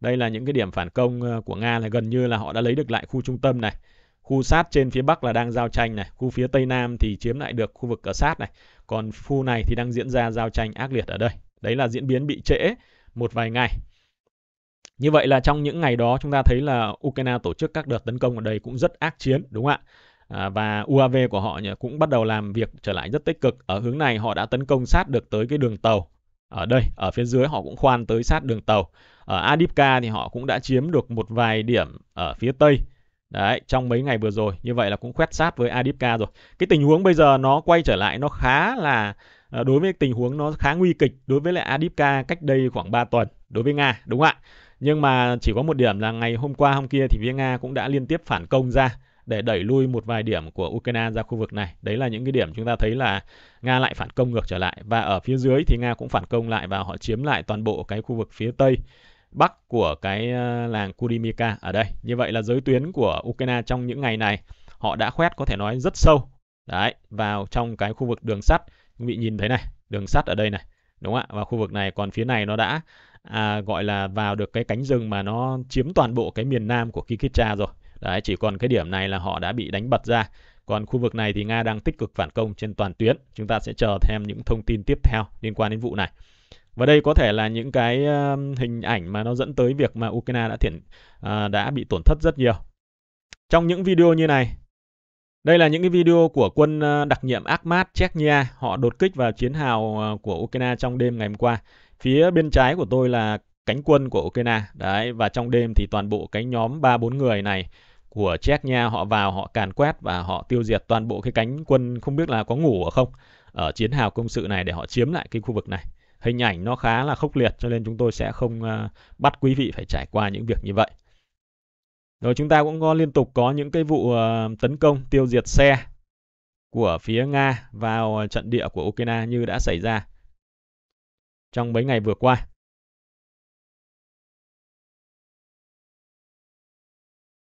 Đây là những cái điểm phản công ờ, của Nga là gần như là họ đã lấy được lại khu trung tâm này. Khu sát trên phía Bắc là đang giao tranh này, khu phía Tây Nam thì chiếm lại được khu vực ở sát này. Còn khu này thì đang diễn ra giao tranh ác liệt ở đây. Đấy là diễn biến bị trễ một vài ngày. Như vậy là trong những ngày đó chúng ta thấy là Ukraine tổ chức các đợt tấn công ở đây cũng rất ác chiến đúng không ạ? À, và UAV của họ cũng bắt đầu làm việc trở lại rất tích cực. Ở hướng này họ đã tấn công sát được tới cái đường tàu. Ở đây, ở phía dưới họ cũng khoan tới sát đường tàu. Ở Adipka thì họ cũng đã chiếm được một vài điểm ở phía tây. Đấy, trong mấy ngày vừa rồi. Như vậy là cũng quét sát với Adipka rồi. Cái tình huống bây giờ nó quay trở lại nó khá là à, đối với tình huống nó khá nguy kịch đối với lại Adipka cách đây khoảng 3 tuần đối với Nga, đúng không ạ? Nhưng mà chỉ có một điểm là ngày hôm qua hôm kia thì phía Nga cũng đã liên tiếp phản công ra để đẩy lui một vài điểm của Ukraine ra khu vực này. Đấy là những cái điểm chúng ta thấy là Nga lại phản công ngược trở lại và ở phía dưới thì Nga cũng phản công lại và họ chiếm lại toàn bộ cái khu vực phía tây bắc của cái ờ, làng Kurimika ở đây. Như vậy là giới tuyến của Ukraine trong những ngày này họ đã khoét có thể nói rất sâu đấy vào trong cái khu vực đường sắt. Vị nhìn thấy này, đường sắt ở đây này. Đúng không ạ? Và khu vực này còn phía này nó đã à, gọi là vào được cái cánh rừng mà nó chiếm toàn bộ cái miền nam của Kikicha rồi. Đấy, chỉ còn cái điểm này là họ đã bị đánh bật ra. Còn khu vực này thì Nga đang tích cực phản công trên toàn tuyến. Chúng ta sẽ chờ thêm những thông tin tiếp theo liên quan đến vụ này. Và đây có thể là những cái uh, hình ảnh mà nó dẫn tới việc mà Ukraine đã thiện uh, đã bị tổn thất rất nhiều. Trong những video như này, đây là những cái video của quân ờ, đặc nhiệm Akhmat Chechnya, họ đột kích vào chiến hào ờ, của Ukraine trong đêm ngày hôm qua. Phía bên trái của tôi là cánh quân của Ukraine. Đấy, và trong đêm thì toàn bộ cái nhóm 3-4 người này của Chechnya họ vào, họ càn quét và họ tiêu diệt toàn bộ cái cánh quân không biết là có ngủ ở không ở chiến hào công sự này để họ chiếm lại cái khu vực này. Hình ảnh nó khá là khốc liệt cho nên chúng tôi sẽ không ờ, bắt quý vị phải trải qua những việc như vậy. Rồi chúng ta cũng có liên tục có những cái vụ ờ, tấn công tiêu diệt xe của phía Nga vào ờ, trận địa của Ukraine như đã xảy ra trong mấy ngày vừa qua.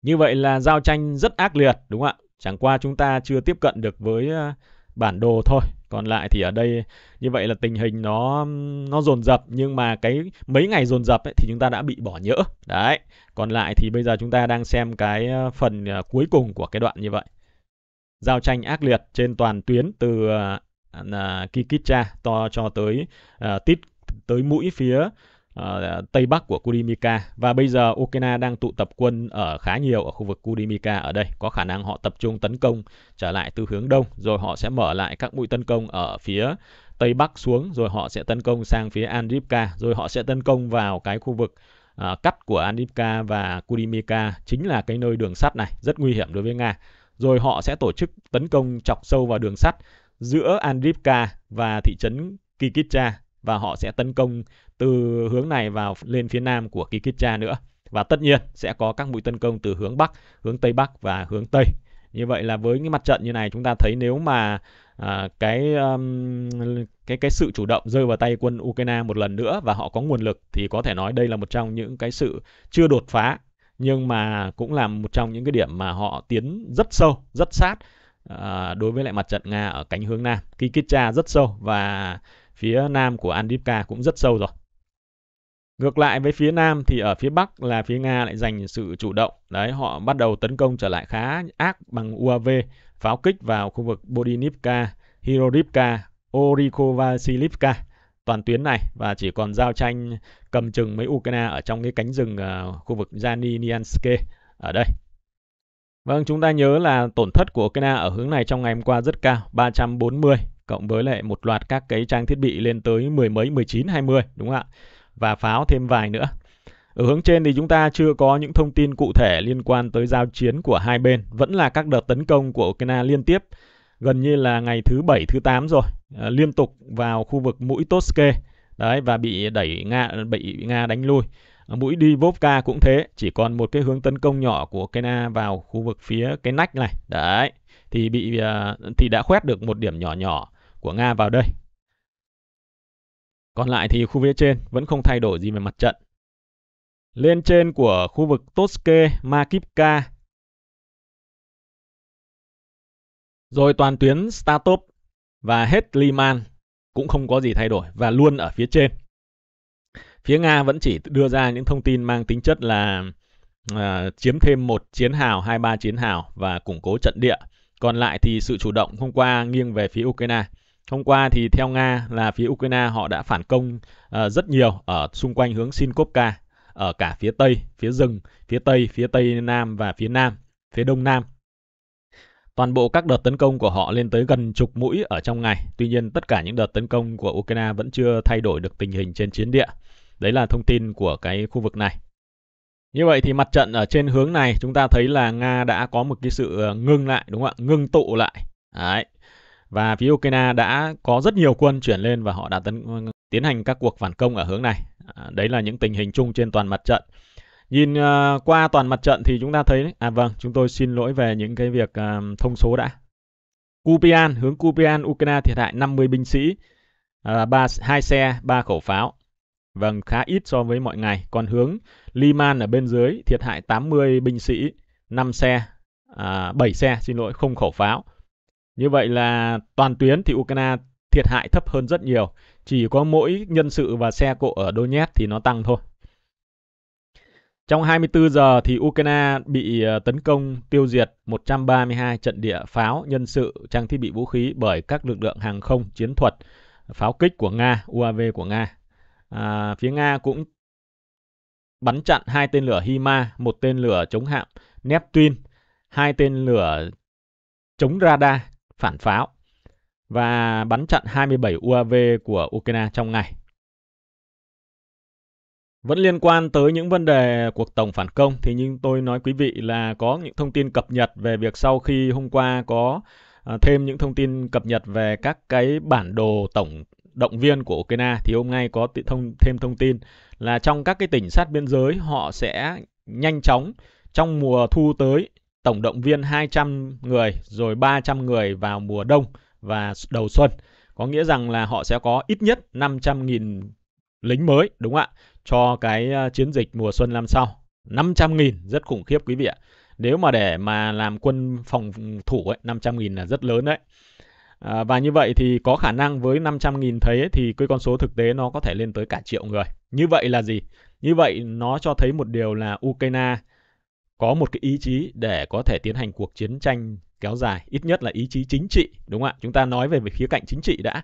Như vậy là giao tranh rất ác liệt, đúng không ạ? Chẳng qua chúng ta chưa tiếp cận được với ờ, bản đồ thôi. Còn lại thì ở đây như vậy là tình hình nó nó dồn dập nhưng mà cái mấy ngày dồn dập ấy, thì chúng ta đã bị bỏ nhỡ. Đấy. Còn lại thì bây giờ chúng ta đang xem cái ờ, phần ờ, cuối cùng của cái đoạn như vậy. Giao tranh ác liệt trên toàn tuyến từ uh, Kikicha to cho tới uh, tít tới mũi phía uh, tây bắc của Kurimika. Và bây giờ Ukraine đang tụ tập quân ở khá nhiều ở khu vực Kurimika ở đây. Có khả năng họ tập trung tấn công trở lại từ hướng đông rồi họ sẽ mở lại các mũi tấn công ở phía tây bắc xuống rồi họ sẽ tấn công sang phía Andrivka rồi họ sẽ tấn công vào cái khu vực uh, cắt của Andrivka và Kurimika. Chính là cái nơi đường sắt này rất nguy hiểm đối với Nga. Rồi họ sẽ tổ chức tấn công chọc sâu vào đường sắt giữa Andrivka và thị trấn Kikitsa và họ sẽ tấn công từ hướng này vào lên phía nam của Kikitcha nữa. Và tất nhiên sẽ có các mũi tấn công từ hướng bắc, hướng tây bắc và hướng tây. Như vậy là với cái mặt trận như này chúng ta thấy nếu mà à, cái um, cái cái sự chủ động rơi vào tay quân Ukraine một lần nữa và họ có nguồn lực thì có thể nói đây là một trong những cái sự chưa đột phá nhưng mà cũng là một trong những cái điểm mà họ tiến rất sâu, rất sát à, đối với lại mặt trận Nga ở cánh hướng nam. Kikitcha rất sâu và phía nam của Andivka cũng rất sâu rồi. Ngược lại với phía nam thì ở phía bắc là phía Nga lại giành sự chủ động. Đấy, họ bắt đầu tấn công trở lại khá ác bằng UAV, pháo kích vào khu vực Bodinivka, Hirorivka, Orikovasilivka toàn tuyến này và chỉ còn giao tranh cầm chừng mấy Ukraine ở trong cái cánh rừng uh, khu vực Janinianske ở đây. Vâng, chúng ta nhớ là tổn thất của Ukraine ở hướng này trong ngày hôm qua rất cao, 340 cộng với lại một loạt các cái trang thiết bị lên tới mười mấy, 19, 20 đúng không ạ? Và pháo thêm vài nữa. Ở hướng trên thì chúng ta chưa có những thông tin cụ thể liên quan tới giao chiến của hai bên. Vẫn là các đợt tấn công của Ukraine liên tiếp gần như là ngày thứ bảy thứ 8 rồi, à, liên tục vào khu vực mũi Toske. Đấy và bị đẩy Nga bị Nga đánh lui. Ờ, mũi Divovka cũng thế, chỉ còn một cái hướng tấn công nhỏ của Ukraine vào khu vực phía cái nách này. Đấy, thì bị uh, thì đã khoét được một điểm nhỏ nhỏ của Nga vào đây. Còn lại thì khu phía trên vẫn không thay đổi gì về mặt trận. Lên trên của khu vực Toske, Makivka Rồi toàn tuyến Statop và hết Liman cũng không có gì thay đổi và luôn ở phía trên. Phía Nga vẫn chỉ đưa ra những thông tin mang tính chất là uh, chiếm thêm một chiến hào, hai ba chiến hào và củng cố trận địa. Còn lại thì sự chủ động hôm qua nghiêng về phía Ukraine. Hôm qua thì theo Nga là phía Ukraine họ đã phản công uh, rất nhiều ở xung quanh hướng Sinkovka, ở cả phía Tây, phía rừng, phía Tây, phía Tây Nam và phía Nam, phía Đông Nam. Toàn bộ các đợt tấn công của họ lên tới gần chục mũi ở trong ngày. Tuy nhiên tất cả những đợt tấn công của Ukraine vẫn chưa thay đổi được tình hình trên chiến địa. Đấy là thông tin của cái khu vực này. Như vậy thì mặt trận ở trên hướng này chúng ta thấy là Nga đã có một cái sự ờ, ngưng lại đúng không ạ? Ngưng tụ lại. Đấy. Và phía Ukraine đã có rất nhiều quân chuyển lên và họ đã tấn tiến hành các cuộc phản công ở hướng này. À, đấy là những tình hình chung trên toàn mặt trận. Nhìn uh, qua toàn mặt trận thì chúng ta thấy à vâng, chúng tôi xin lỗi về những cái việc uh, thông số đã. Kupian, hướng Kupian Ukraine thiệt hại 50 binh sĩ, uh, 3 2 xe, 3 khẩu pháo. Vâng, khá ít so với mọi ngày. Còn hướng Liman ở bên dưới thiệt hại 80 binh sĩ, 5 xe, à, 7 xe, xin lỗi, không khẩu pháo. Như vậy là toàn tuyến thì Ukraine thiệt hại thấp hơn rất nhiều. Chỉ có mỗi nhân sự và xe cộ ở Donetsk thì nó tăng thôi. Trong 24 giờ thì Ukraine bị ờ, tấn công tiêu diệt 132 trận địa pháo, nhân sự, trang thiết bị vũ khí bởi các lực lượng hàng không, chiến thuật, pháo kích của Nga, UAV của Nga. À, phía Nga cũng bắn chặn hai tên lửa HIMA, một tên lửa chống hạm Neptune, hai tên lửa chống radar phản pháo và bắn chặn 27 UAV của Ukraine trong ngày. Vẫn liên quan tới những vấn đề cuộc tổng phản công, thì nhưng tôi nói quý vị là có những thông tin cập nhật về việc sau khi hôm qua có ờ, thêm những thông tin cập nhật về các cái bản đồ tổng động viên của Ukraine, thì hôm nay có thông, thêm thông tin là trong các cái tỉnh sát biên giới họ sẽ nhanh chóng trong mùa thu tới tổng động viên 200 người rồi 300 người vào mùa đông và đầu xuân. Có nghĩa rằng là họ sẽ có ít nhất 500.000 lính mới đúng không ạ? Cho cái ờ, chiến dịch mùa xuân năm sau. 500.000 rất khủng khiếp quý vị ạ. Nếu mà để mà làm quân phòng thủ ấy, 500.000 là rất lớn đấy. À, và như vậy thì có khả năng với 500.000 thấy thì cái con số thực tế nó có thể lên tới cả triệu người. Như vậy là gì? Như vậy nó cho thấy một điều là Ukraine có một cái ý chí để có thể tiến hành cuộc chiến tranh kéo dài, ít nhất là ý chí chính trị, đúng không ạ? Chúng ta nói về, về khía cạnh chính trị đã.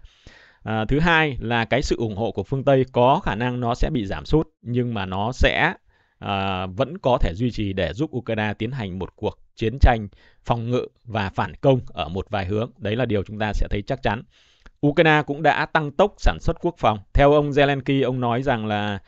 À, thứ hai là cái sự ủng hộ của phương Tây có khả năng nó sẽ bị giảm sút nhưng mà nó sẽ à, vẫn có thể duy trì để giúp Ukraine tiến hành một cuộc chiến tranh phòng ngự và phản công ở một vài hướng. Đấy là điều chúng ta sẽ thấy chắc chắn. Ukraine cũng đã tăng tốc sản xuất quốc phòng. Theo ông Zelensky, ông nói rằng là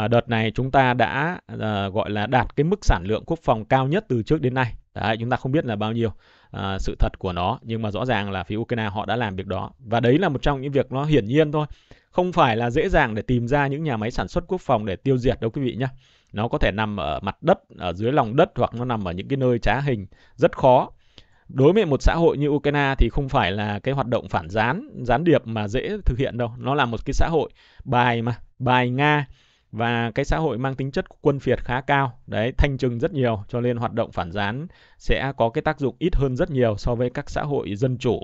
à, đợt này chúng ta đã à, gọi là đạt cái mức sản lượng quốc phòng cao nhất từ trước đến nay. Đấy, chúng ta không biết là bao nhiêu à, sự thật của nó, nhưng mà rõ ràng là phía Ukraine họ đã làm việc đó. Và đấy là một trong những việc nó hiển nhiên thôi. Không phải là dễ dàng để tìm ra những nhà máy sản xuất quốc phòng để tiêu diệt đâu quý vị nhé. Nó có thể nằm ở mặt đất, ở dưới lòng đất hoặc nó nằm ở những cái nơi trá hình rất khó đối với một xã hội như Ukraine thì không phải là cái hoạt động phản gián gián điệp mà dễ thực hiện đâu nó là một cái xã hội bài mà bài nga và cái xã hội mang tính chất quân phiệt khá cao. Đấy, thanh trừng rất nhiều, cho nên hoạt động phản gián sẽ có cái tác dụng ít hơn rất nhiều so với các xã hội dân chủ.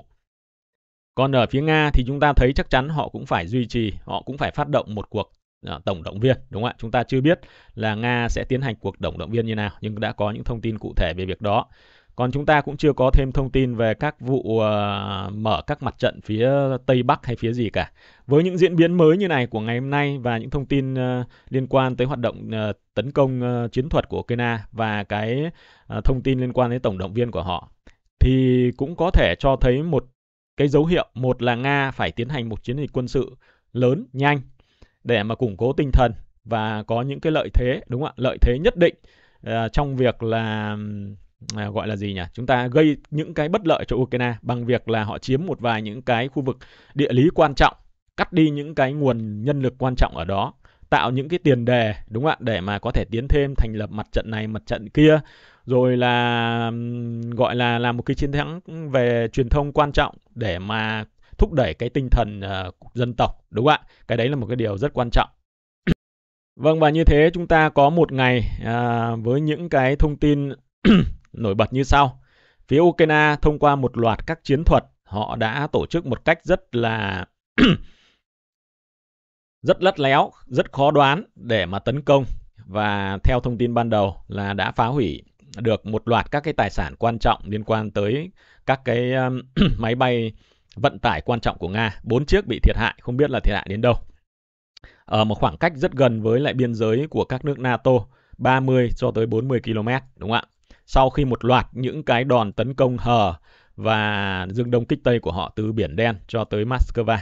Còn ở phía nga thì chúng ta thấy chắc chắn họ cũng phải duy trì, họ cũng phải phát động một cuộc à, tổng động viên, đúng không ạ? Chúng ta chưa biết là nga sẽ tiến hành cuộc tổng động viên như nào, nhưng đã có những thông tin cụ thể về việc đó còn chúng ta cũng chưa có thêm thông tin về các vụ uh, mở các mặt trận phía Tây Bắc hay phía gì cả. Với những diễn biến mới như này của ngày hôm nay và những thông tin uh, liên quan tới hoạt động uh, tấn công uh, chiến thuật của Ukraine và cái uh, thông tin liên quan đến tổng động viên của họ thì cũng có thể cho thấy một cái dấu hiệu một là Nga phải tiến hành một chiến dịch quân sự lớn nhanh để mà củng cố tinh thần và có những cái lợi thế đúng không ạ lợi thế nhất định uh, trong việc là à, gọi là gì nhỉ? Chúng ta gây những cái bất lợi cho Ukraine bằng việc là họ chiếm một vài những cái khu vực địa lý quan trọng, cắt đi những cái nguồn nhân lực quan trọng ở đó, tạo những cái tiền đề đúng không ạ để mà có thể tiến thêm thành lập mặt trận này, mặt trận kia rồi là gọi là làm một cái chiến thắng về truyền thông quan trọng để mà thúc đẩy cái tinh thần uh, dân tộc đúng không ạ? Cái đấy là một cái điều rất quan trọng. Vâng và như thế chúng ta có một ngày uh, với những cái thông tin nổi bật như sau. Phía Ukraine thông qua một loạt các chiến thuật, họ đã tổ chức một cách rất là rất lắt léo, rất khó đoán để mà tấn công và theo thông tin ban đầu là đã phá hủy được một loạt các cái tài sản quan trọng liên quan tới các cái um, máy bay vận tải quan trọng của Nga. Bốn chiếc bị thiệt hại, không biết là thiệt hại đến đâu. Ở một khoảng cách rất gần với lại biên giới của các nước NATO, 30 cho tới 40 km, đúng không ạ? Sau khi một loạt những cái đòn tấn công hờ và dương đông kích tây của họ từ biển đen cho tới Moscow.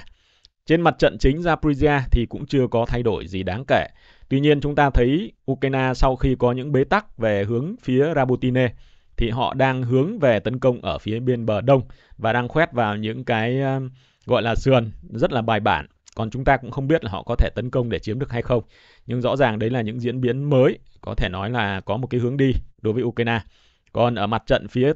Trên mặt trận chính Zaporizhia thì cũng chưa có thay đổi gì đáng kể. Tuy nhiên chúng ta thấy Ukraine sau khi có những bế tắc về hướng phía Rabotine thì họ đang hướng về tấn công ở phía bên bờ đông và đang khoét vào những cái um, gọi là sườn rất là bài bản. Còn chúng ta cũng không biết là họ có thể tấn công để chiếm được hay không. Nhưng rõ ràng đấy là những diễn biến mới, có thể nói là có một cái hướng đi đối với Ukraine. Còn ở mặt trận phía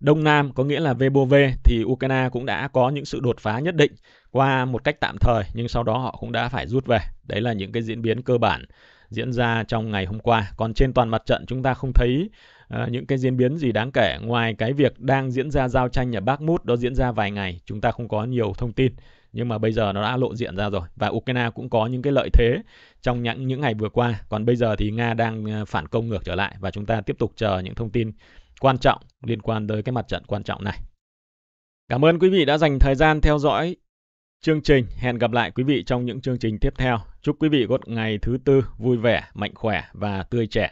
Đông Nam có nghĩa là VBOV thì Ukraine cũng đã có những sự đột phá nhất định qua một cách tạm thời nhưng sau đó họ cũng đã phải rút về. Đấy là những cái diễn biến cơ bản diễn ra trong ngày hôm qua. Còn trên toàn mặt trận chúng ta không thấy uh, những cái diễn biến gì đáng kể ngoài cái việc đang diễn ra giao tranh ở Bakhmut đó diễn ra vài ngày, chúng ta không có nhiều thông tin nhưng mà bây giờ nó đã lộ diện ra rồi và Ukraine cũng có những cái lợi thế trong những những ngày vừa qua. Còn bây giờ thì Nga đang ờ, phản công ngược trở lại và chúng ta tiếp tục chờ những thông tin quan trọng liên quan tới cái mặt trận quan trọng này. Cảm ơn quý vị đã dành thời gian theo dõi chương trình. Hẹn gặp lại quý vị trong những chương trình tiếp theo. Chúc quý vị có ngày thứ tư vui vẻ, mạnh khỏe và tươi trẻ.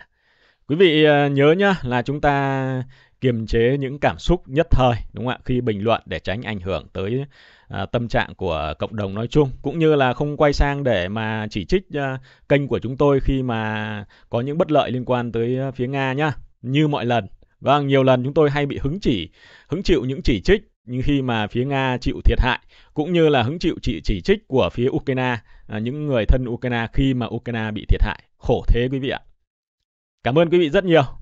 Quý vị ờ, nhớ nhá là chúng ta kiềm chế những cảm xúc nhất thời đúng không ạ khi bình luận để tránh ảnh hưởng tới à, tâm trạng của cộng đồng nói chung cũng như là không quay sang để mà chỉ trích à, kênh của chúng tôi khi mà có những bất lợi liên quan tới à, phía Nga nhá như mọi lần Vâng, nhiều lần chúng tôi hay bị hứng chỉ, hứng chịu những chỉ trích nhưng khi mà phía Nga chịu thiệt hại cũng như là hứng chịu chỉ, chỉ trích của phía Ukraine, à, những người thân Ukraine khi mà Ukraine bị thiệt hại. Khổ thế quý vị ạ. Cảm ơn quý vị rất nhiều.